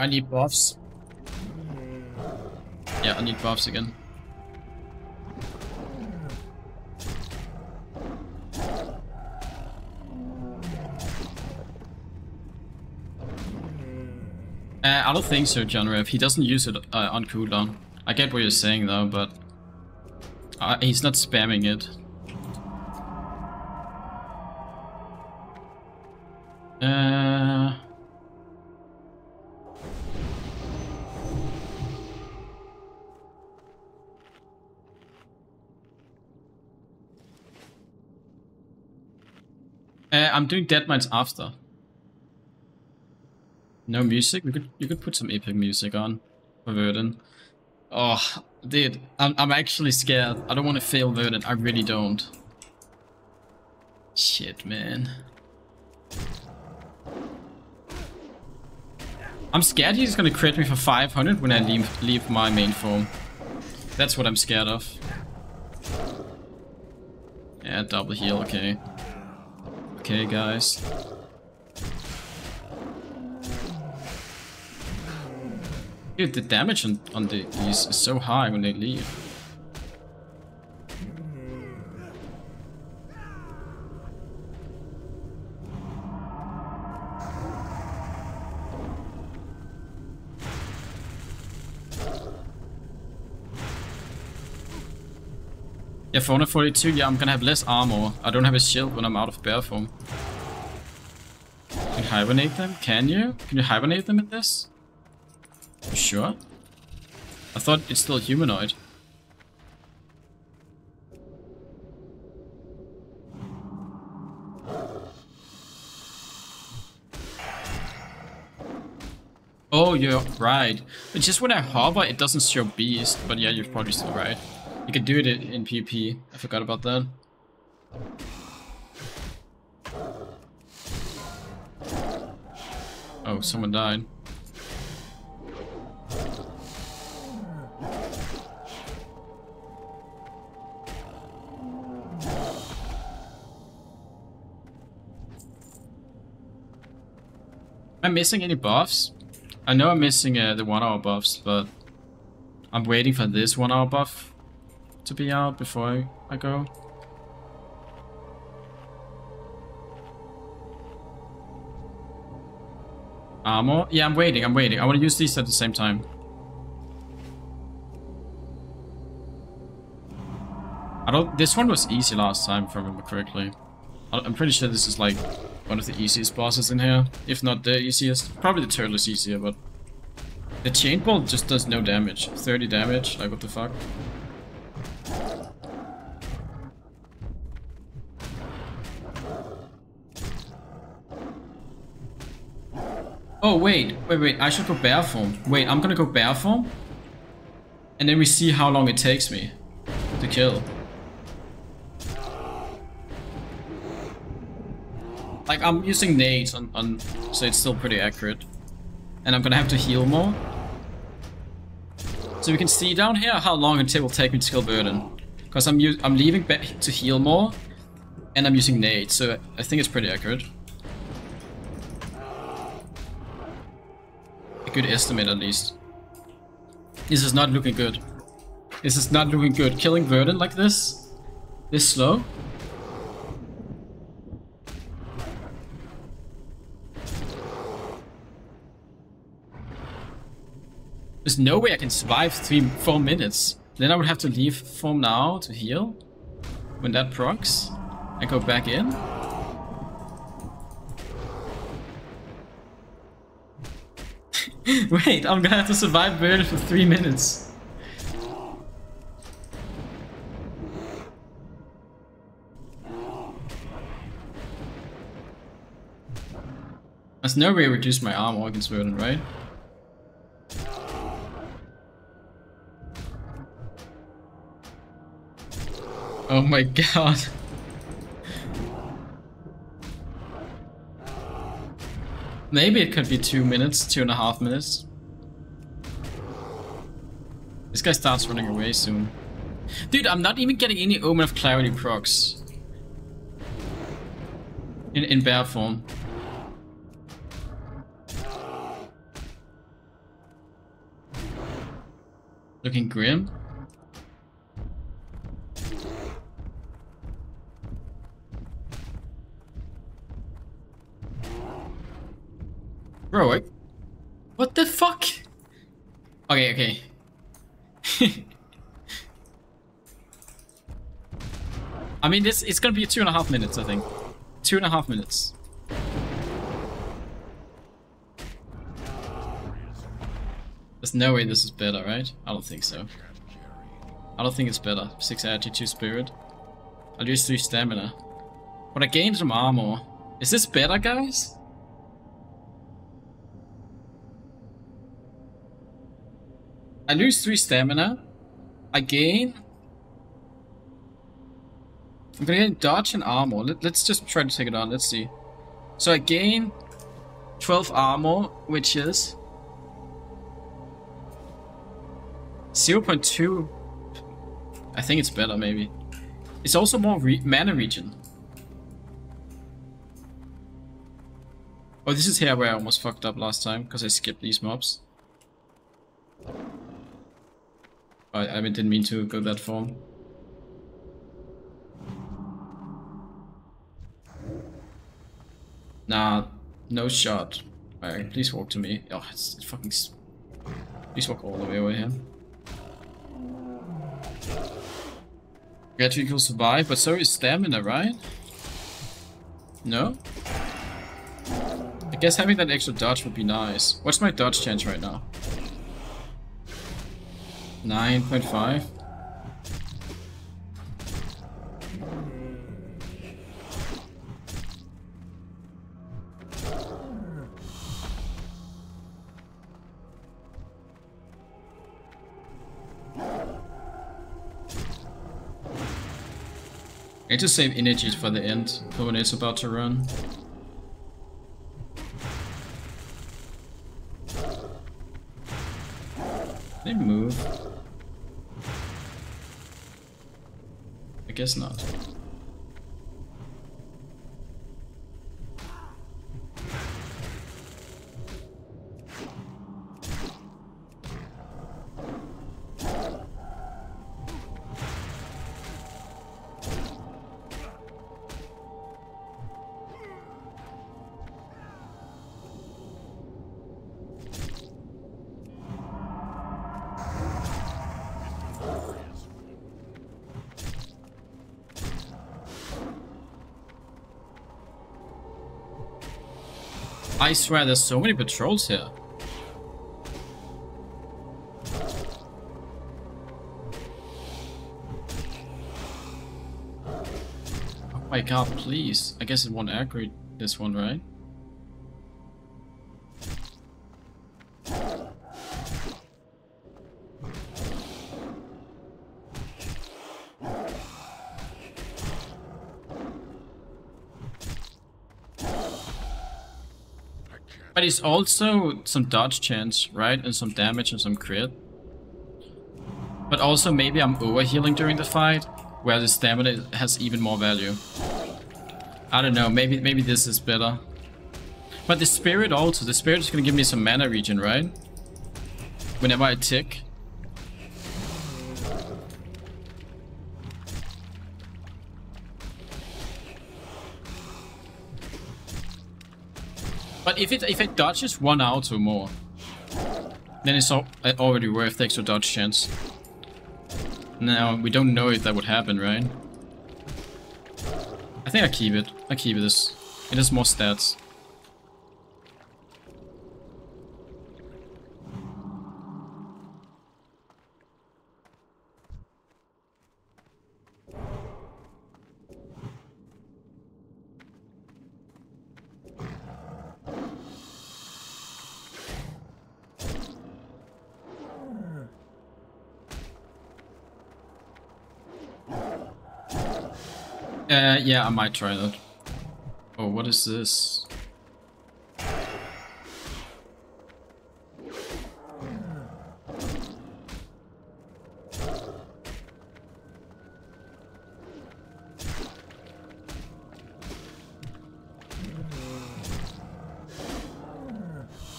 I need buffs. Yeah, I need buffs again. Uh, I don't think so, John Rev. He doesn't use it uh, on cooldown. I get what you're saying though, but uh, he's not spamming it. Doing Deadmines after. No music? We could you could put some epic music on for Verdan. Oh, dude, I'm I'm actually scared. I don't want to fail Verdan. I really don't. Shit, man. I'm scared he's gonna crit me for 500 when I leave, leave my main form. That's what I'm scared of. Yeah, double heal, okay. Okay, guys. Dude, the damage on, on the, these is so high when they leave. Yeah, for 142, yeah, I'm gonna have less armor. I don't have a shield when I'm out of bear form. Hibernate them? Can you? Can you hibernate them in this? Sure? I thought it's still humanoid. Oh, you're right. But just when I hover, it doesn't show beast. But yeah, you're probably still right. You can do it in PvP. I forgot about that. Oh, someone died. Am I missing any buffs? I know I'm missing uh, the one hour buffs, but I'm waiting for this one hour buff to be out before I go. Armor? Yeah, I'm waiting, I'm waiting. I want to use these at the same time. I don't- this one was easy last time, if I remember correctly. I'm pretty sure this is like one of the easiest bosses in here. If not the easiest. Probably the turtle is easier, but... The chain bolt just does no damage. 30 damage, like what the fuck? Oh, wait, wait, wait, I should go bear form. Wait, I'm gonna go bear form. And then we see how long it takes me to kill. Like, I'm using nades on, on, so it's still pretty accurate. And I'm gonna have to heal more. So we can see down here how long it will take me to kill Verdan. Because I'm, I'm leaving to heal more, and I'm using nades, so I think it's pretty accurate. Good estimate at least. This is not looking good. This is not looking good. Killing Verdan like this? This slow? There's no way I can survive three, four minutes. Then I would have to leave form now to heal. When that procs. I go back in. Wait, I'm gonna have to survive Verdan for three minutes. There's no way I reduce my armor against Verdan, right? Oh my god. Maybe it could be two minutes, two and a half minutes. This guy starts running away soon. Dude, I'm not even getting any Omen of Clarity procs. In, in bear form. Looking grim. Bro, what the fuck? Okay, okay. I mean, this it's gonna be two and a half minutes, I think. Two and a half minutes. There's no way this is better, right? I don't think so. I don't think it's better. 6 energy, 2 spirit. I'll use 3 stamina. But I gained some armor. Is this better, guys? I lose 3 stamina. I gain... I'm gonna gain dodge and armor. Let, us just try to take it on. Let's see. So I gain 12 armor, which is... 0.2. I think it's better, maybe. It's also more re mana regen. Oh, this is here where I almost fucked up last time, because I skipped these mobs. I, I didn't mean to go that far. Nah, no shot. Alright, please walk to me. Oh, it's, it's fucking... Please walk all the way over here. Get you will survive, but so is stamina, right? No? I guess having that extra dodge would be nice. What's my dodge chance right now? 9.5? I need to save energy for the end, for when it's about to run. They move. Guess not. I swear there's so many patrols here. Oh my god, please. I guess it won't aggro this one, right? It's also some dodge chance, right? And some damage and some crit. But also maybe I'm overhealing during the fight, where the stamina has even more value. I don't know, maybe maybe this is better. But the spirit also, the spirit is gonna give me some mana regen, right? Whenever I tick. If it if it dodges one out or more, then it's uh, already worth the extra dodge chance. Now, we don't know if that would happen, right? I think I keep it. I keep this. It has more stats. Yeah, I might try that. Oh, what is this?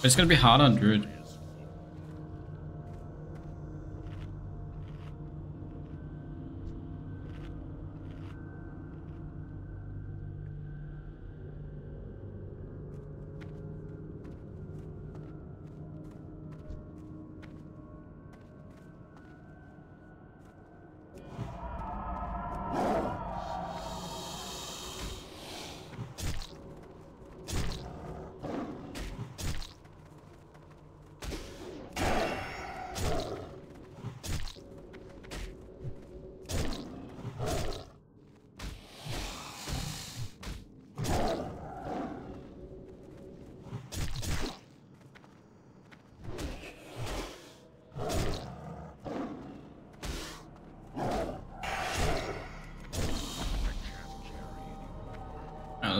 It's gonna be hard on Druid.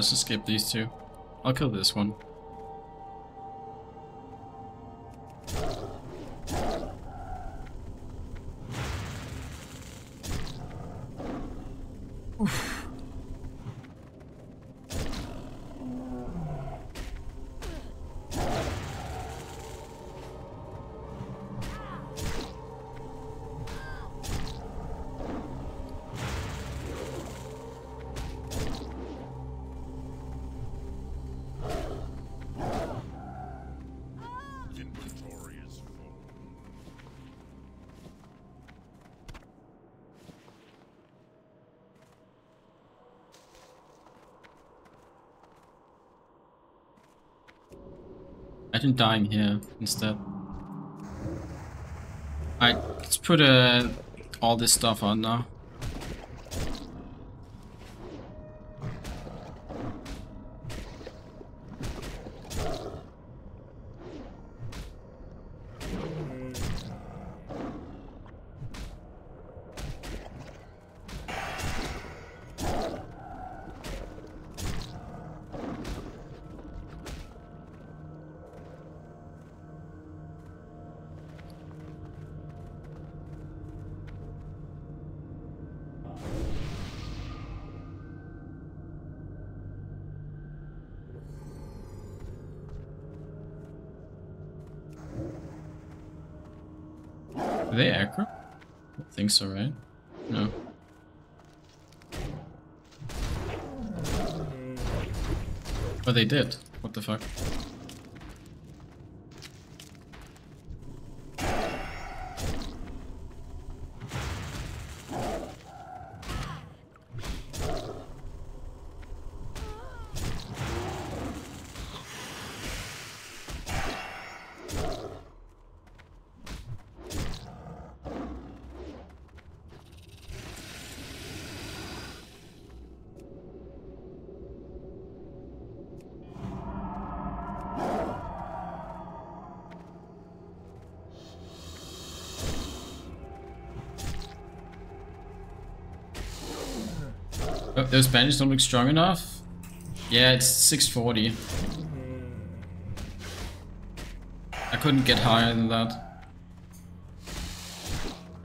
Let's just skip these two. I'll kill this one. Imagine dying here instead. Alright, let's put uh, all this stuff on now. Did. Those bandages don't look strong enough? Yeah, it's 640. I couldn't get higher than that.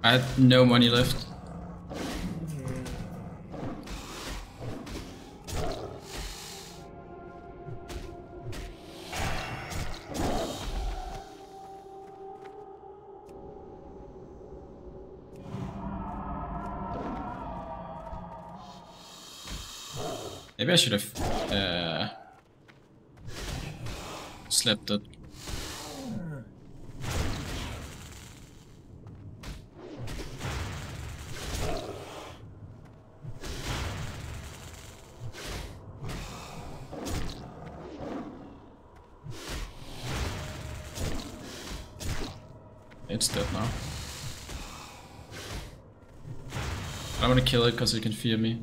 I had no money left. Maybe I should have uh, slept it. It's dead now. I want to kill it because it can fear me.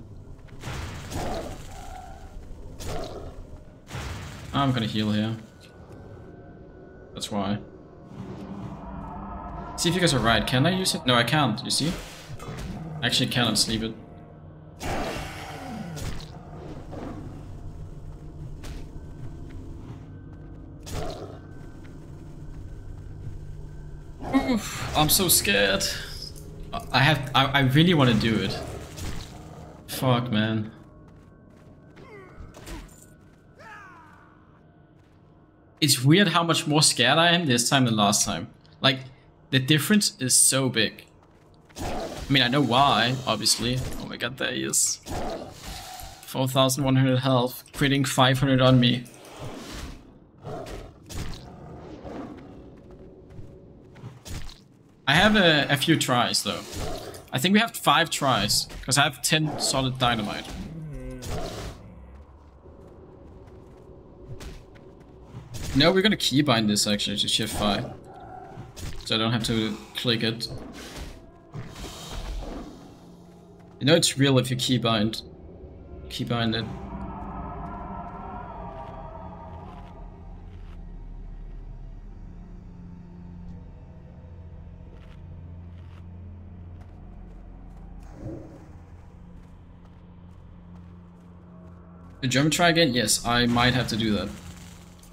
I'm gonna heal here. That's why. See if you guys are right. Can I use it? No, I can't. You see? I actually cannot sleep it. Oof, I'm so scared. I have. I, I really want to do it. Fuck, man. It's weird how much more scared I am this time than last time. Like, the difference is so big. I mean, I know why, obviously. Oh my god, there he is. 4,100 health, critting 500 on me. I have a, a few tries, though. I think we have five tries, because I have 10 solid dynamite. No, we're gonna keybind this actually to shift 5. So I don't have to click it. You know it's real if you keybind. Keybind it. The German try again? Yes, I might have to do that.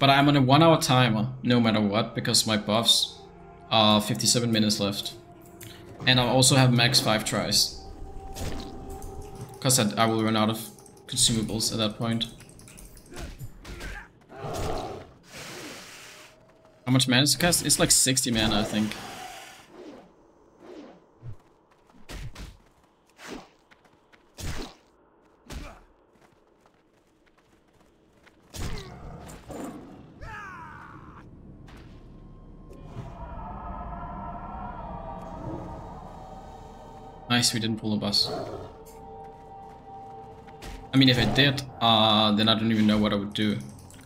But I'm on a one hour timer, no matter what, because my buffs are 57 minutes left. And I also have max 5 tries. Because I, I will run out of consumables at that point. How much mana it cast? It's like 60 mana, I think. Nice, we didn't pull a bus. I mean, if I did, uh, then I don't even know what I would do.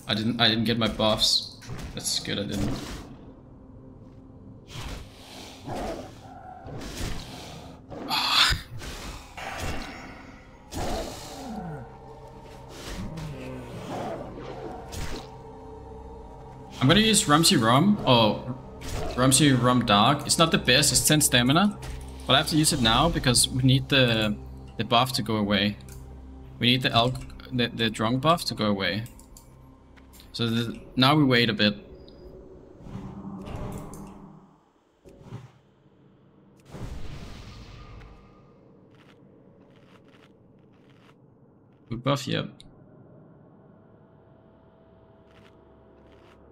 I didn't. I didn't get my buffs. That's good. I didn't. I'm gonna use Rumsey Rum, or Rumsey Rum Dark. It's not the best, it's 10 stamina. But I have to use it now because we need the the buff to go away. We need the elk, the, the drunk buff to go away. So the, now we wait a bit. We buff, yep.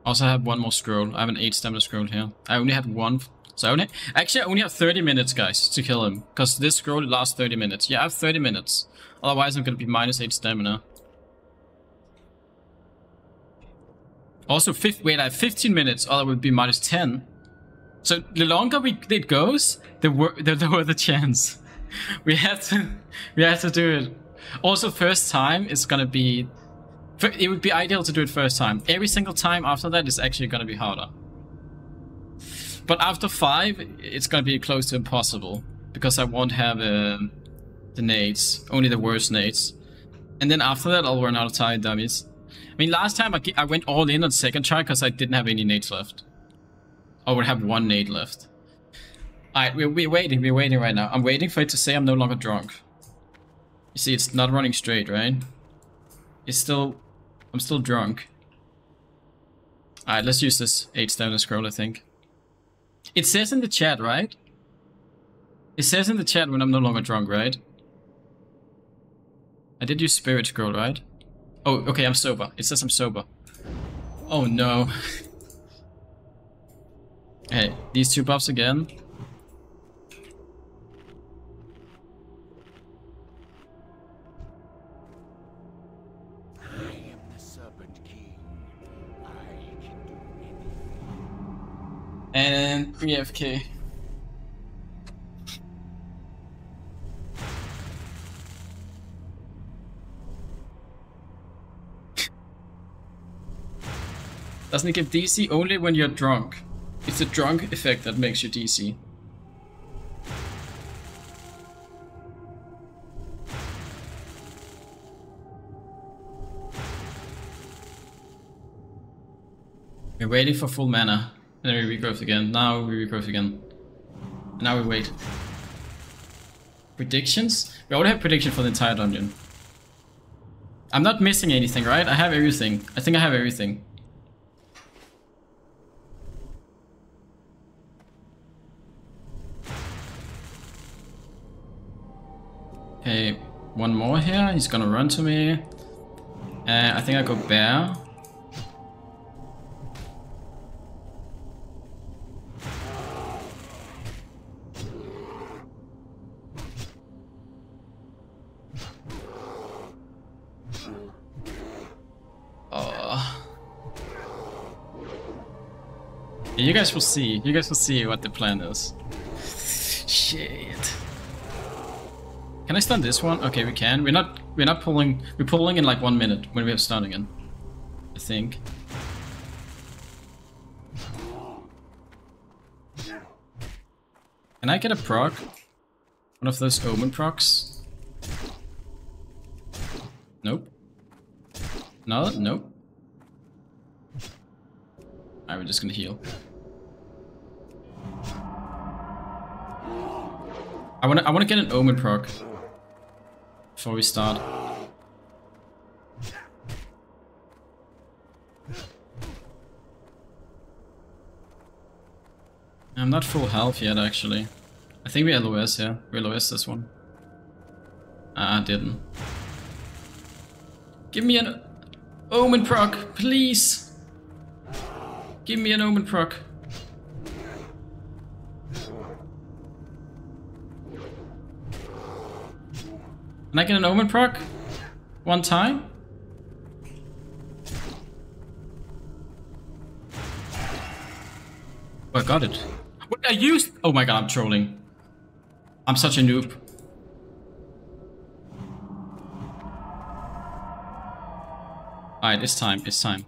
Also I have one more scroll. I have an 8 stamina scroll here. I only have one so I only, actually I only have 30 minutes, guys, to kill him. Because this scroll lasts 30 minutes. Yeah, I have 30 minutes. Otherwise I'm gonna be minus 8 stamina. Also, wait, I have 15 minutes, or I would be minus 10. So the longer we, it goes, the, the lower the chance. we have to, we have to do it. Also, first time is gonna be, it would be ideal to do it first time. Every single time after that is actually gonna be harder. But after five, it's gonna be close to impossible because I won't have uh, the nades, only the worst nades. And then after that, I'll run out of time dummies. I mean, last time I, I went all in on second try because I didn't have any nades left. I would have one nade left. Alright, we're, we're waiting, we're waiting right now. I'm waiting for it to say I'm no longer drunk. You see, it's not running straight, right? It's still... I'm still drunk. Alright, let's use this 8 stamina scroll, I think. It says in the chat, right? It says in the chat when I'm no longer drunk, right? I did use Spirit Scroll, right? Oh, okay, I'm sober. It says I'm sober. Oh no. hey, these two buffs again. And 3FK. Doesn't it give DC only when you're drunk? It's the drunk effect that makes you DC. We're waiting for full mana. And then we regrowth again. Now we regrowth again. And now we wait. Predictions? We already have prediction for the entire dungeon. I'm not missing anything, right? I have everything. I think I have everything. Okay, one more here. He's gonna run to me. Uh, I think I go bear. You guys will see. You guys will see what the plan is. Shit. Can I stun this one? Okay, we can. We're not we're not pulling we're pulling in like one minute when we have stun again. I think. Can I get a proc? One of those omen procs? Nope. No, nope. Alright, we're just gonna heal. I wanna I wanna get an omen proc before we start. I'm not full health yet actually. I think we LOS here. We LOS this one. Ah, I didn't. Give me an Omen proc, please. Give me an Omen proc. Can I get an Omen proc? One time? Oh, I got it. What I used? Oh my god, I'm trolling. I'm such a noob. Alright, it's time, it's time.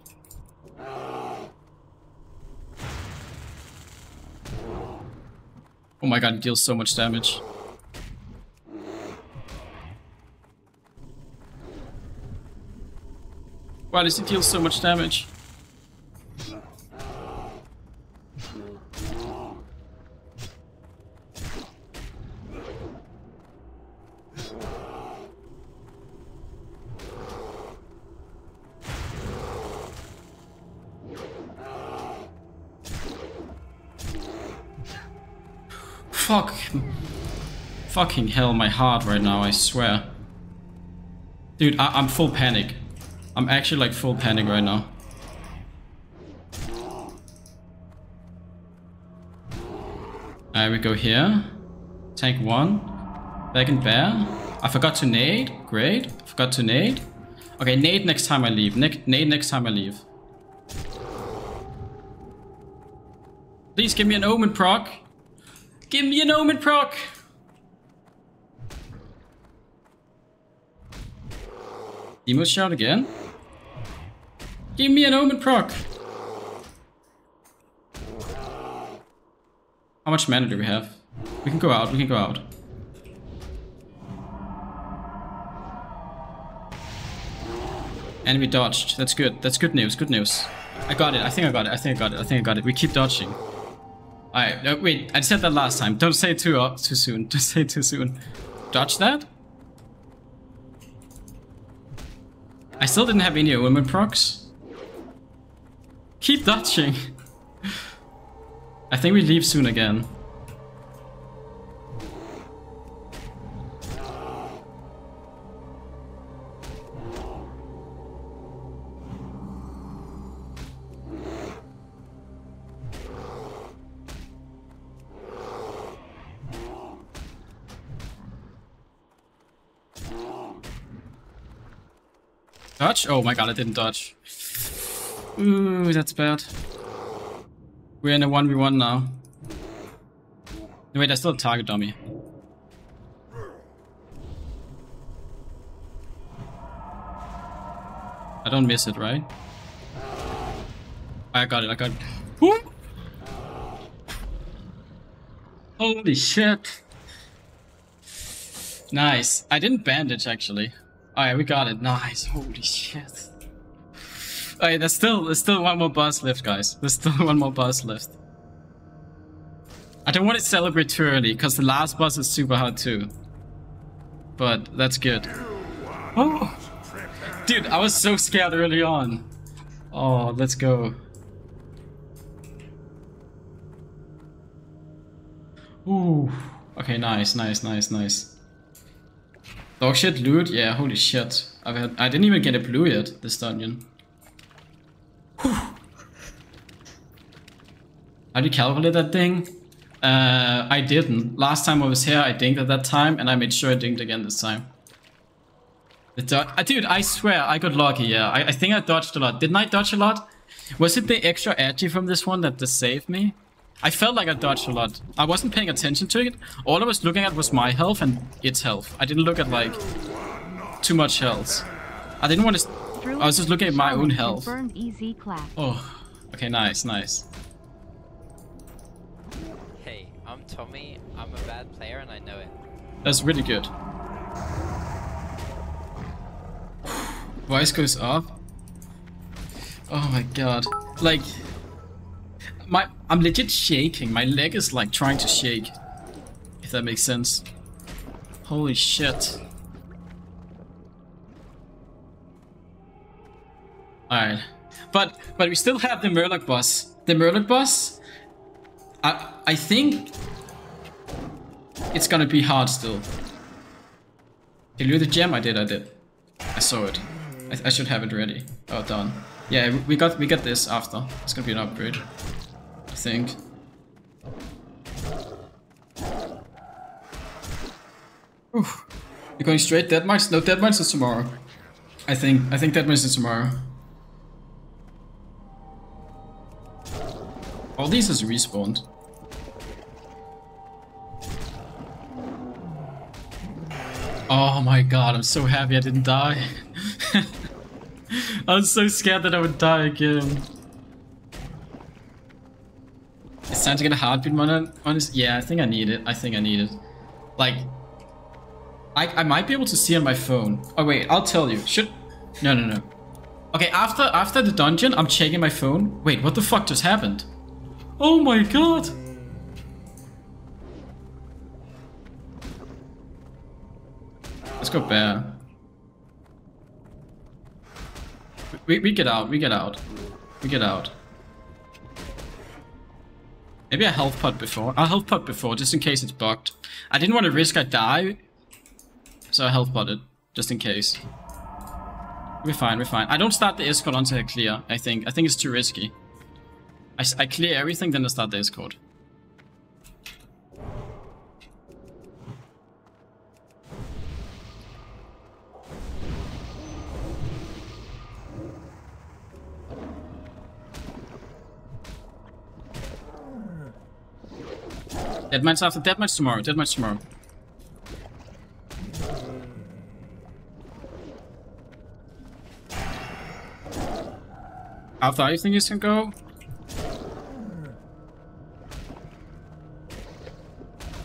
Oh my god, it deals so much damage. Why does it deal so much damage? Fuck. Fucking hell, my heart right now, I swear. Dude, I I'm full panic. I'm actually like full panic right now. Alright, we go here. Tank one. Back and bear. I forgot to nade. Great. I forgot to nade. Okay, nade next time I leave. Nade next time I leave. Please give me an omen proc. Give me an omen proc! Emo shout again? Give me an omen proc! How much mana do we have? We can go out, we can go out. We dodged. That's good. That's good news. Good news. I got it. I think I got it. I think I got it. I think I got it. We keep dodging. Alright, uh, wait, I said that last time. Don't say too, uh, too soon. Don't say too soon. Dodge that? I still didn't have any omen procs. Keep dodging. I think we leave soon again. Dodge? Oh my god, I didn't dodge. Ooh, that's bad. We're in a 1v1 now. No, wait, I still a target dummy. I don't miss it, right? I got it, I got it. Holy shit. Nice. I didn't bandage, actually. Alright, we got it. Nice. Holy shit. Alright, there's still there's still one more boss left, guys. There's still one more boss left. I don't want to celebrate too early, because the last boss is super hard too. But that's good. Oh! Dude, I was so scared early on. Oh, let's go. Ooh. Okay, nice, nice, nice, nice. Dog shit loot? Yeah, holy shit. I've had, I didn't even get a blue yet, this dungeon. How do you calculate that thing? Uh, I didn't. Last time I was here, I dinked at that time, and I made sure I dinked again this time. Uh, dude, I swear, I got lucky, yeah. I, I think I dodged a lot. Didn't I dodge a lot? Was it the extra edgy from this one that just saved me? I felt like I dodged a lot. I wasn't paying attention to it. All I was looking at was my health and its health. I didn't look at like too much health. I didn't want to. I was just looking at my own health. Oh, okay, nice, nice. Hey, I'm Tommy. I'm a bad player and I know it. That's really good. Voice goes up. Oh my god. Like, my I'm legit shaking. My leg is like trying to shake. If that makes sense. Holy shit. Alright. But but we still have the Murloc boss. The Murloc boss I I think it's gonna be hard still. You do the gem? I did, I did. I saw it. I, I should have it ready. Oh, done. Yeah, we got we got this after. It's gonna be an upgrade. I think. Oof. You're going straight Deadmines? No, Deadmines is tomorrow. I think I think dead is tomorrow. All these is respawned. Oh my god, I'm so happy I didn't die. I was so scared that I would die again. It's time to get a heartbeat monitor. Yeah, I think I need it. I think I need it. Like, I, I might be able to see on my phone. Oh wait, I'll tell you. Should... No, no, no. Okay, after after the dungeon, I'm checking my phone. Wait, what the fuck just happened? Oh my god! Let's go bear. We, we get out, we get out. We get out. Maybe a health pot before. I'll health pot before, just in case it's bugged. I didn't want to risk I die, so I health potted, just in case. We're fine, we're fine. I don't start the escort until I clear, I think. I think it's too risky. I, I clear everything, then I start the escort. Deadmines after Deadmines tomorrow. Deadmines tomorrow. How far you think you can go?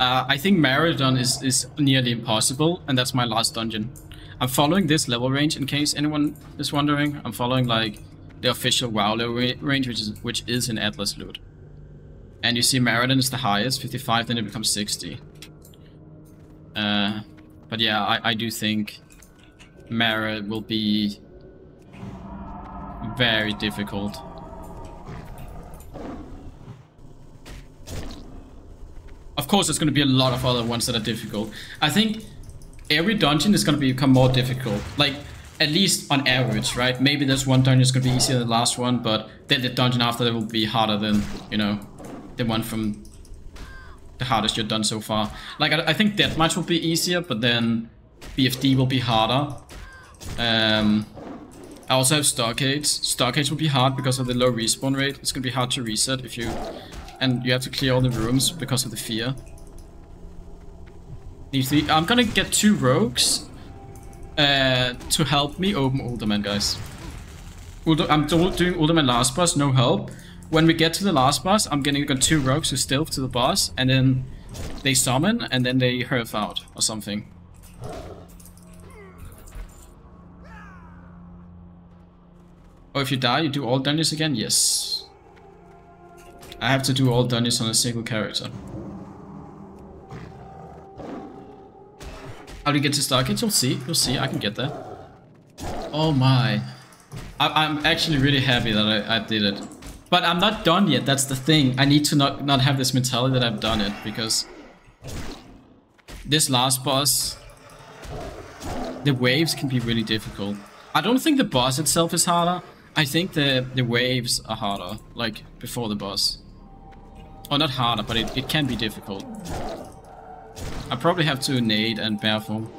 Uh, I think Maraudon is, is nearly impossible, and that's my last dungeon. I'm following this level range in case anyone is wondering. I'm following like the official WoW level range, which is which is in AtlasLoot. And you see Maraudon is the highest, 55, then it becomes 60. Uh, but yeah, I, I do think Mara will be very difficult. Course, there's going to be a lot of other ones that are difficult. I think every dungeon is going to become more difficult. Like, at least on average, right? Maybe there's one dungeon is going to be easier than the last one, but then the dungeon after that will be harder than, you know, the one from the hardest you've done so far. Like, I, I think Deathmatch will be easier, but then BFD will be harder. Um, I also have Stockades. Stockades will be hard because of the low respawn rate. It's gonna be hard to reset if you... And you have to clear all the rooms because of the fear. I'm gonna get two rogues uh, to help me open Uldaman, guys. I'm doing Uldaman last boss, no help when we get to the last boss, I'm gonna get two rogues who stealth to the boss, and then they summon, and then they hearth out, or something. Oh, if you die, you do all dungeons again? Yes. I have to do all dungeons on a single character. How do you get to Stargate? You'll see. You'll see. I can get there. Oh my. I am actually really happy that I, I did it. But I'm not done yet, that's the thing. I need to not, not have this mentality that I've done it, because this last boss, the waves can be really difficult. I don't think the boss itself is harder. I think the, the waves are harder, like before the boss. Or not harder, but it, it can be difficult. I probably have to nade and bear form.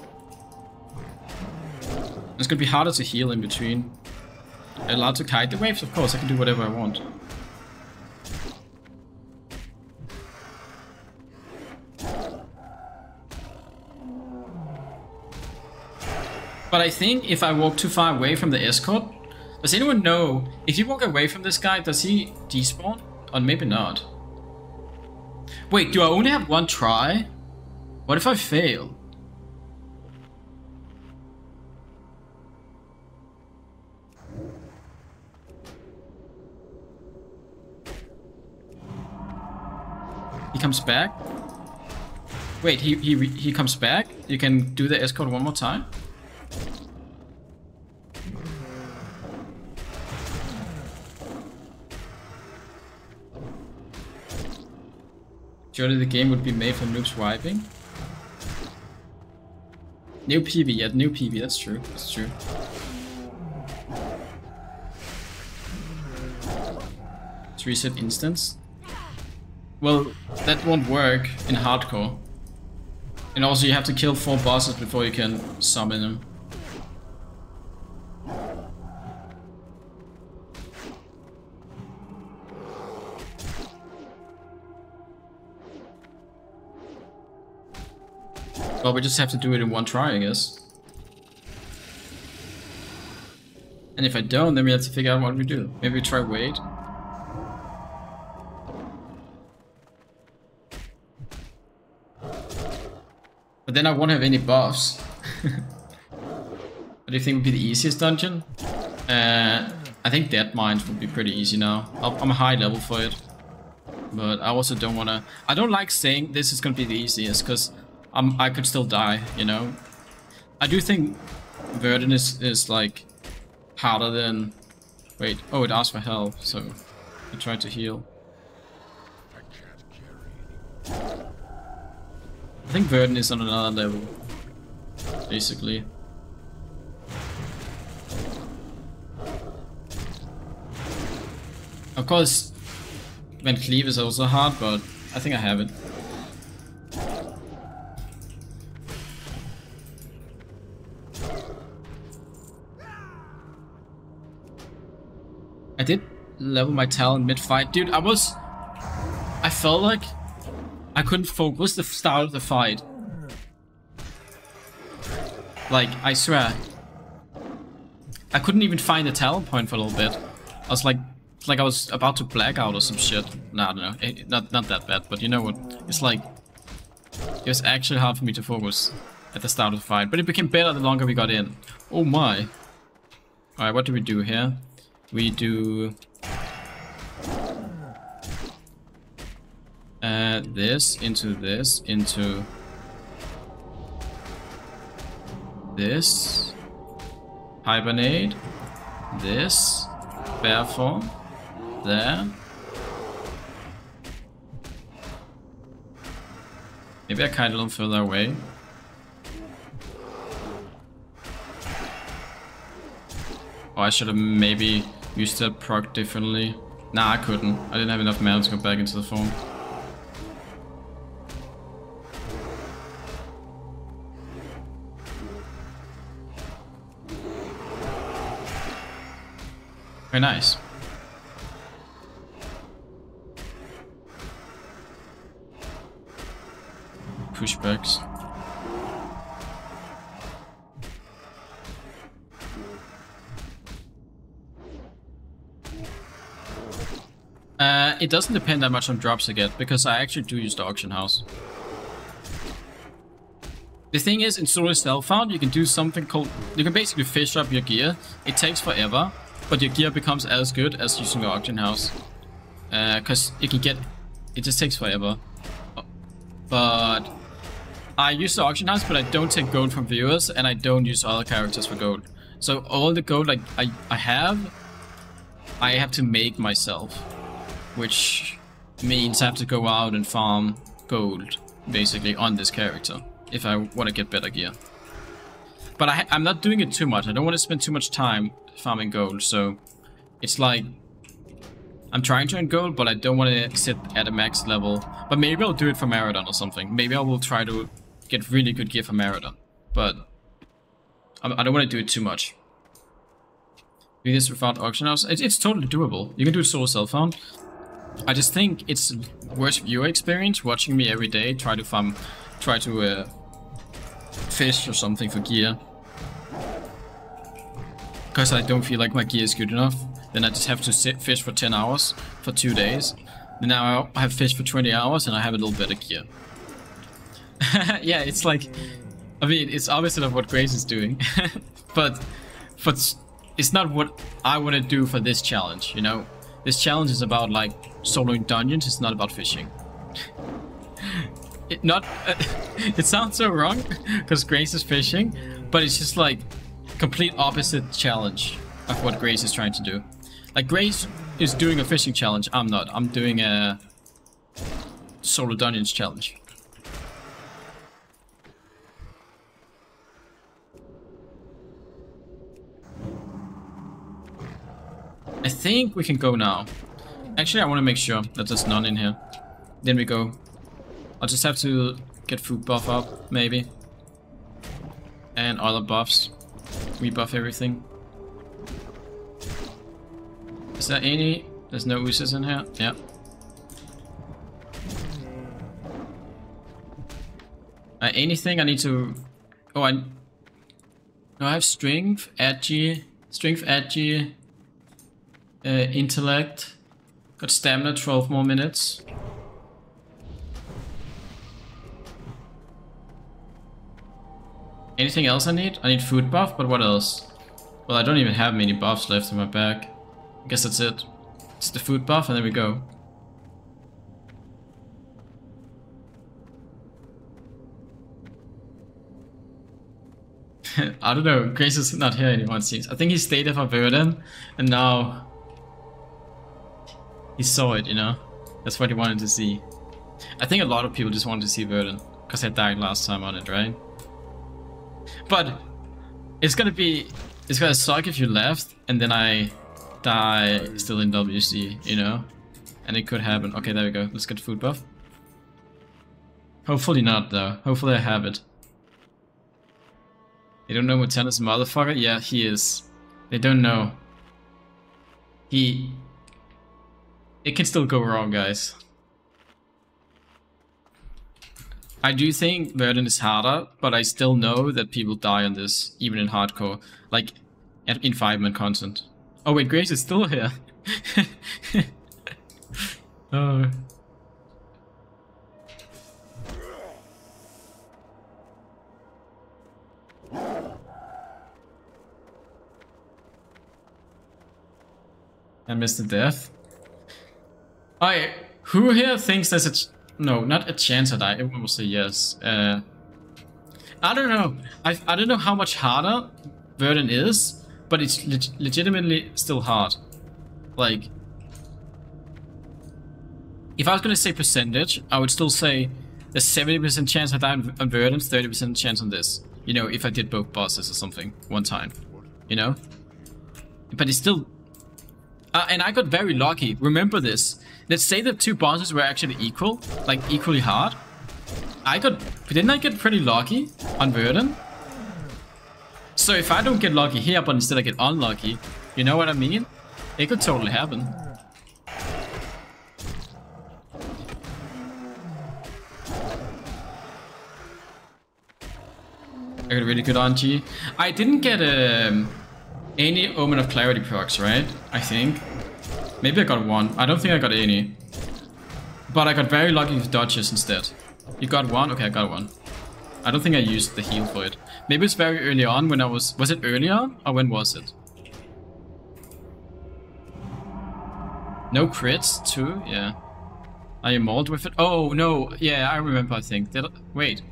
It's gonna be harder to heal in between. Allowed to kite the waves? Of course, I can do whatever I want. But I think if I walk too far away from the escort, does anyone know, if you walk away from this guy, does he despawn? Or maybe not. Wait, do I only have one try? What if I fail? He comes back? Wait, he, he, he comes back? You can do the escort one more time? Surely the game would be made for noobs wiping. New PV, yeah, new PV, that's true, that's true. Let's reset instance. Well, that won't work in hardcore. And also you have to kill four bosses before you can summon them. Well, we just have to do it in one try, I guess. And if I don't, then we have to figure out what we do. Maybe we try wait. But then I won't have any buffs. what do you think would be the easiest dungeon? Uh, I think Deadmines would be pretty easy now. I'm a high level for it. But I also don't want to... I don't like saying this is going to be the easiest, because I'm, I could still die, you know? I do think Verdan is, is like harder than... Wait, oh, it asked for help, so I tried to heal. I think Verdan is on another level, basically. Of course, VanCleef is also hard, but I think I have it. I did level my talent mid-fight. Dude, I was... I felt like I couldn't focus the start of the fight. Like, I swear. I couldn't even find a talent point for a little bit. I was like, like I was about to black out or some shit. Nah, I don't know. It, not, not that bad, but you know what? It's like, it was actually hard for me to focus at the start of the fight. But it became better the longer we got in. Oh my. Alright, what do we do here? We do uh, this into this into this hibernate this bear form there. Maybe I of a little further away. Oh I should have maybe use that proc differently. Nah, I couldn't. I didn't have enough mana to go back into the form. Very nice. Pushbacks. Uh, it doesn't depend that much on drops I get, because I actually do use the auction house. The thing is, in Solo Self-Found, you can do something called... You can basically fish up your gear. It takes forever, but your gear becomes as good as using the auction house. Because uh, you can get... It just takes forever. But... I use the auction house, but I don't take gold from viewers, and I don't use other characters for gold. So all the gold I, I have, I have to make myself which means I have to go out and farm gold, basically, on this character, if I want to get better gear. But I, I'm not doing it too much, I don't want to spend too much time farming gold, so it's like, I'm trying to earn gold, but I don't want to sit at a max level. But maybe I'll do it for Marathon or something. Maybe I will try to get really good gear for Marathon. But I don't want to do it too much. Do this without auction house. It's, it's totally doable. You can do it solo self-found. I just think it's worse viewer experience watching me every day try to farm, try to uh, fish or something for gear. Because I don't feel like my gear is good enough. Then I just have to sit fish for 10 hours for two days. Then now I have fished for 20 hours and I have a little better gear. yeah, it's like, I mean, it's opposite of what Grace is doing. but, but it's not what I want to do for this challenge, you know? This challenge is about like soloing dungeons is not about fishing. it not. Uh, it sounds so wrong because Grace is fishing, but it's just like complete opposite challenge of what Grace is trying to do. Like Grace is doing a fishing challenge. I'm not. I'm doing a solo dungeons challenge. I think we can go now. Actually, I want to make sure that there's none in here. Then we go. I'll just have to get food buff up, maybe. And other buffs. We buff everything. Is there any? There's no uses in here? Yeah. Uh, anything I need to... Oh, I... No, I have strength, agi, strength, agi, uh, intellect. Got stamina, 12 more minutes. Anything else I need? I need food buff, but what else? Well, I don't even have many buffs left in my bag. I guess that's it. It's the food buff and there we go. I don't know, Grace is not here anymore it seems. I think he stayed at for Verdan and now he saw it, you know? That's what he wanted to see. I think a lot of people just wanted to see Verdan because I died last time on it, right? But it's gonna be, it's gonna suck if you left and then I die still in WC, you know? And it could happen. Okay, there we go. Let's get food buff. Hopefully not, though. Hopefully I have it. They don't know Mutan's a motherfucker? Yeah, he is. They don't know. He... It can still go wrong, guys. I do think Verdan is harder, but I still know that people die on this, even in hardcore. Like, in 5-man content. Oh wait, Grace is still here. oh. I missed the death. I who here thinks there's a no, not a chance I die. Everyone will say yes. Uh, I don't know. I I don't know how much harder Verdan is, but it's leg legitimately still hard. Like, if I was gonna say percentage, I would still say there's 70% chance I die on, Verdan, 30% chance on this. You know, if I did both bosses or something one time. You know? But it's still uh, and I got very lucky. Remember this. Let's say the two bosses were actually equal, like equally hard. I got, didn't I get pretty lucky on Verdan? So if I don't get lucky here, but instead I get unlucky, you know what I mean? It could totally happen. I got a really good RNG. I didn't get a... Um, any Omen of Clarity procs, right? I think. Maybe I got one. I don't think I got any. But I got very lucky with dodges instead. You got one? Okay, I got one. I don't think I used the heal for it. Maybe it's very early on when I was... Was it earlier? Or when was it? No crits too? Yeah. Are you mauled with it? Oh, no. Yeah, I remember, I think. Did I... Wait.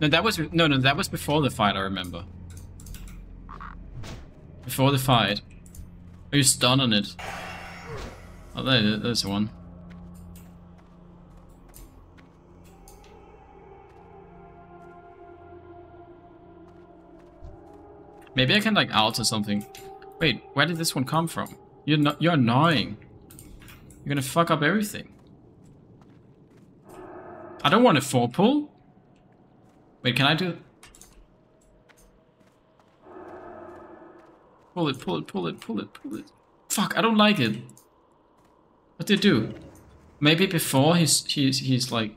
No, that was... No, no, that was before the fight, I remember. Before the fight. Are you stunned on it? Oh, there, there's one. Maybe I can like alter something. Wait, where did this one come from? You're not. You're annoying. You're gonna fuck up everything. I don't want a four pull. Wait, can I do? Pull it, pull it, pull it, pull it, pull it. Fuck, I don't like it. What did he do? Maybe before he's he's he's like,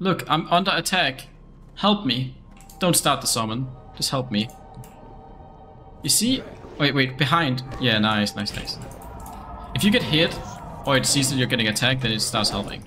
look, I'm under attack. Help me. Don't start the summon. Just help me. You see? Wait, wait, behind. Yeah, nice, nice, nice. If you get hit, or it sees that you're getting attacked, then it starts helping.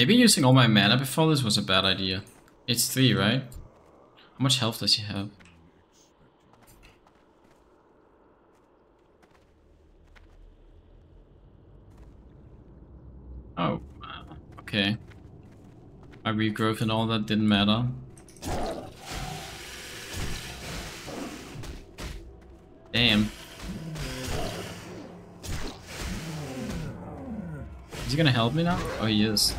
Maybe using all my mana before this was a bad idea. It's 3, right? How much health does he have? Oh, okay. My regrowth and all that didn't matter. Damn. Is he gonna help me now? Oh, he is.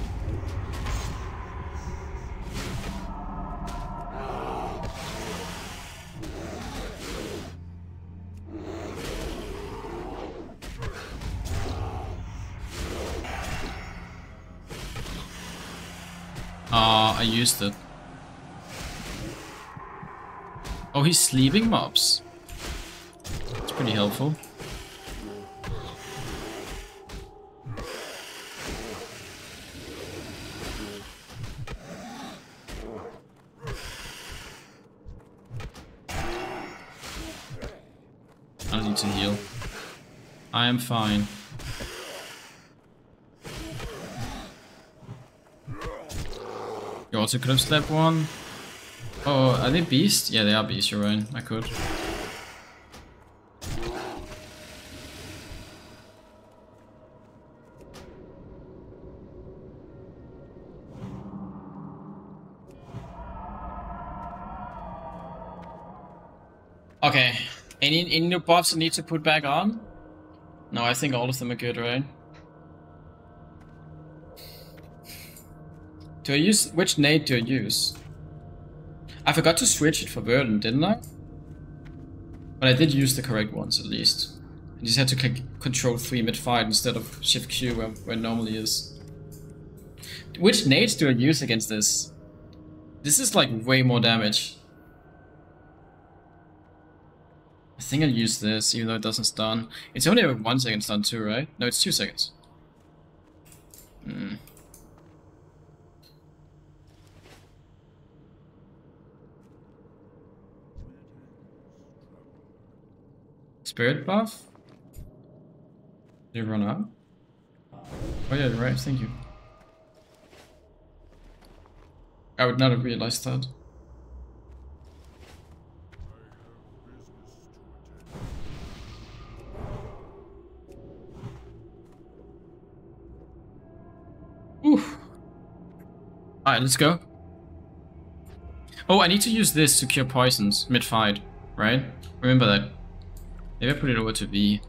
I used it. Oh, he's sleeping mobs. It's pretty helpful. I need to heal. I am fine. Also could have slept one. Oh, are they beast? Yeah, they are beast, you're right. I could. Okay. Any, any new buffs I need to put back on? No, I think all of them are good, right? Do I use... Which nade do I use? I forgot to switch it for Verdan, didn't I? But I did use the correct ones, at least. I just had to click Control 3 mid-fight instead of Shift Q where, where normally is. Which nades do I use against this? This is like way more damage. I think I'll use this, even though it doesn't stun. It's only a one second stun too, right? No, it's two seconds. Hmm. Spirit buff? Did you run out? Oh yeah, right, thank you. I would not have realized that. Oof. Alright, let's go. Oh, I need to use this to cure poisons mid-fight, right? Remember that. Maybe I put it over to V.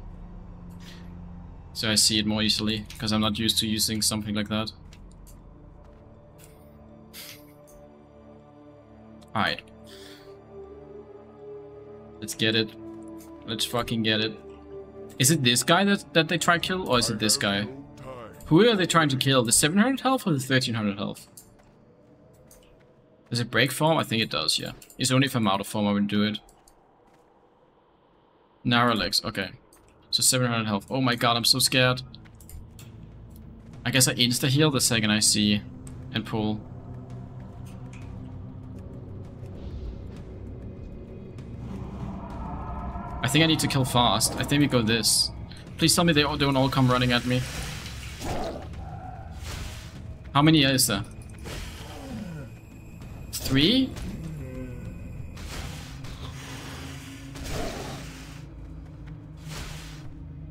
So I see it more easily, because I'm not used to using something like that. Alright. Let's get it. Let's fucking get it. Is it this guy that, that they try to kill, or is it this guy? Who are they trying to kill? The 700 health or the 1300 health? Does it break form? I think it does, yeah. It's only if I'm out of form I would do it. Narrow legs, okay. So 700 health. Oh my god, I'm so scared. I guess I insta-heal the second I see and pull. I think I need to kill fast. I think we go this. Please tell me they all don't all come running at me. How many is there? Three?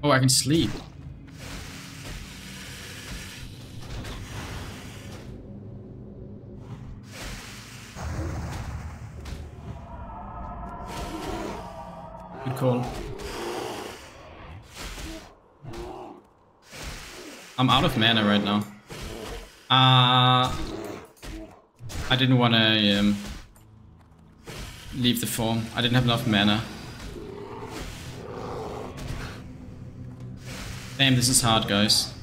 Oh, I can sleep. Good call. I'm out of mana right now. Uh, I didn't want to um, leave the form. I didn't have enough mana. Damn, this is hard, guys.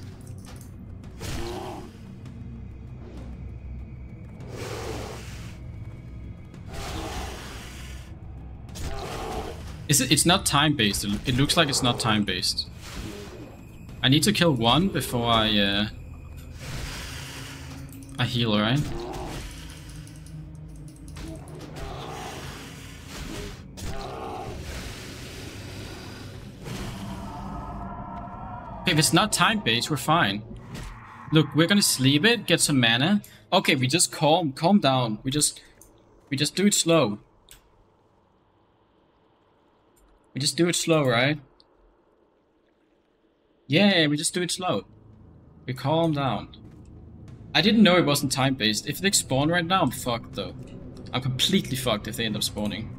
Is it? It's not time-based. It looks like it's not time-based. I need to kill one before I, uh, I heal, right? If it's not time-based, we're fine. Look, we're gonna sleep it, get some mana. Okay, we just calm, calm down. We just, we just do it slow. We just do it slow, right? Yeah, we just do it slow. We calm down. I didn't know it wasn't time-based. If they spawn right now, I'm fucked though. I'm completely fucked if they end up spawning.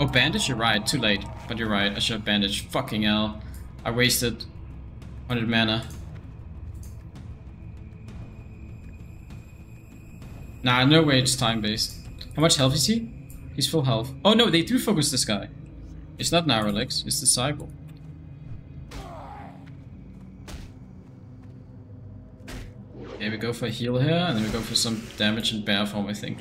Oh, bandage, you're right. Too late. But you're right. I should have bandaged. Fucking hell. I wasted 100 mana. Nah, no way it's time-based. How much health is he? He's full health. Oh no, they do focus this guy. It's not Naralex, it's the Cyborg. Okay, we go for heal here, and then we go for some damage in bear form, I think.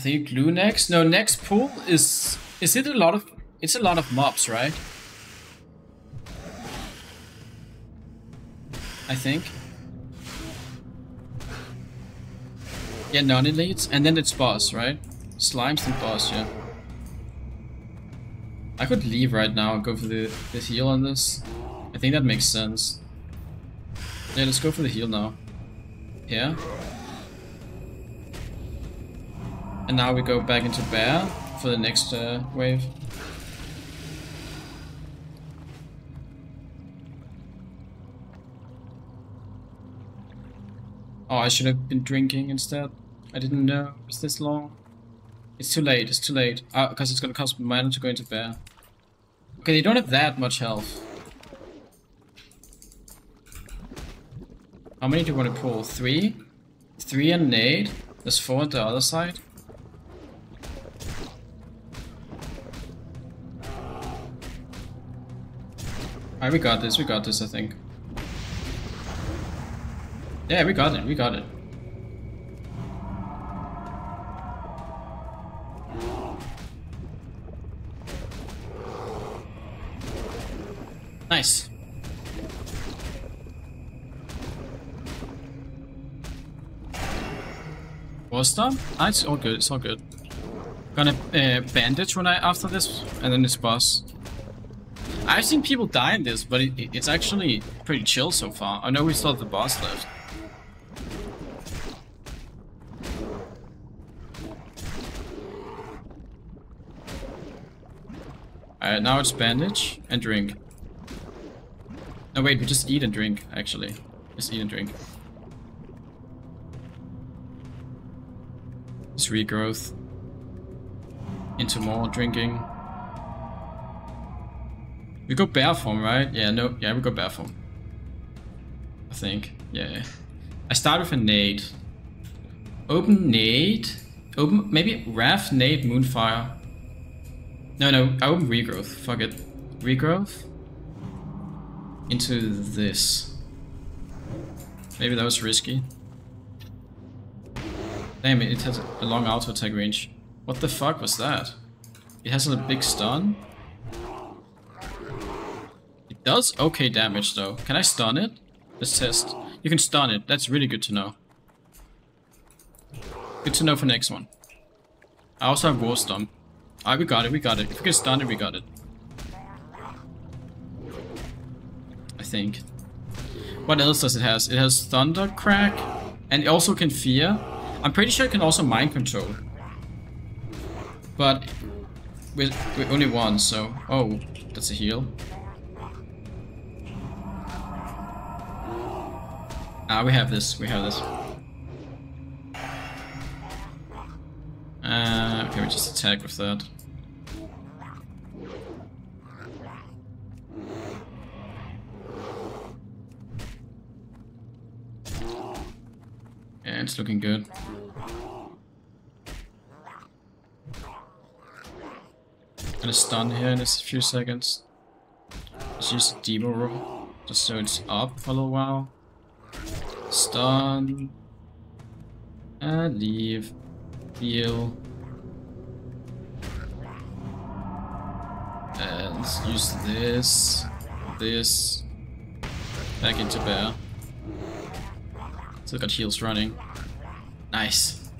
I think glue next. No, next pool is is it a lot of it's a lot of mobs, right? I think. Yeah, non-elites, and then it's boss, right? Slimes and boss, yeah. I could leave right now and go for the, the heal on this. I think that makes sense. Yeah, let's go for the heal now. Yeah. And now we go back into bear for the next uh, wave. Oh, I should have been drinking instead. I didn't know it was this long. It's too late, it's too late. Uh, because it's gonna cost mana to go into bear. Okay, they don't have that much health. How many do you want to pull? Three? Three and nade? There's four on the other side. Alright, we got this, we got this, I think. Yeah, we got it, we got it. Nice. Was done? Ah, it's all good, it's all good. Gonna uh, bandage when I after this, and then it's boss. I've seen people die in this, but it, it's actually pretty chill so far. I know we still have the boss left. Alright, now it's bandage and drink. No, wait, we just eat and drink, actually. Just eat and drink. It's regrowth. Into more drinking. We go bear form, right? Yeah, no, yeah, we go bear form. I think, yeah. I start with a nade. Open nade. Open, maybe Wrath, nade, Moonfire. No, no, I open regrowth. Fuck it. Regrowth? Into this. Maybe that was risky. Damn it, it has a long auto attack range. What the fuck was that? It has a big stun? Does okay damage though. Can I stun it? Let's test. You can stun it. That's really good to know. Good to know for next one. I also have War Stomp. Ah, we got it, we got it. If we can stun it, we got it. I think. What else does it has? It has Thunder Crack, and it also can Fear. I'm pretty sure it can also Mind Control. But with, with only one, so... Oh, that's a heal. Ah, we have this, we have this. Uh, okay, we just attack with that. Yeah, it's looking good. Gonna stun here in a few seconds. Let's use demo just so it's up for a little while. Stun. And leave heal. And let's use this, this, back into bear. Still got heals running. Nice.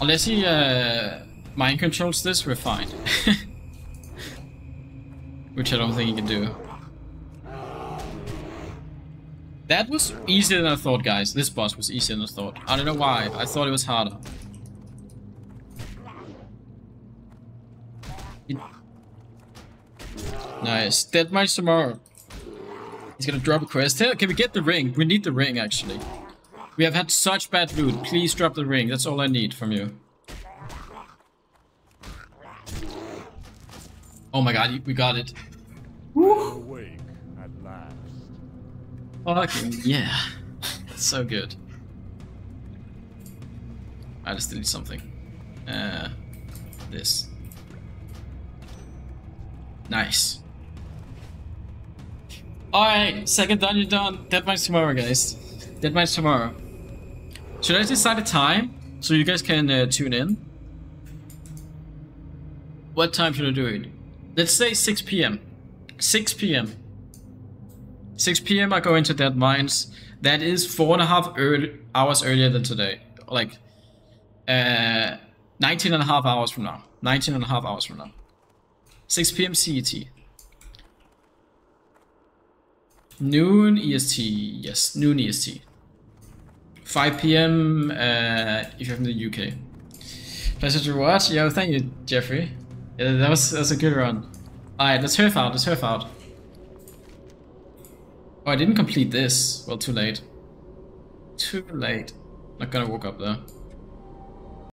Unless he uh, mind controls this, we're fine. Which I don't think he can do. That was easier than I thought, guys. This boss was easier than I thought. I don't know why. I thought it was harder. It- Nice. Deadmines tomorrow. He's gonna drop a quest. Hey, can we get the ring? We need the ring, actually. We have had such bad loot. Please drop the ring. That's all I need from you. Oh my god, we got it. Last. Fucking yeah. so good. I just deleted something. Uh, this. Nice. Alright, second dungeon done. Deadmines tomorrow, guys. Deadmines tomorrow. Should I decide a time so you guys can uh, tune in? What time should I do it? Let's say 6 p.m. 6 p.m. 6 p.m. I go into Deadmines. That is four and a half early, hours earlier than today. Like, uh, 19 and a half hours from now. 19 and a half hours from now. 6 p.m. CET. Noon EST. Yes, noon EST. 5 p.m. Uh, if you're from the UK. Pleasure to watch. Yo, thank you, Jeffrey. Yeah, that was that was a good run. Alright, let's hearth out. Let's hearth out. Oh, I didn't complete this. Well, too late. Too late. Not gonna walk up there.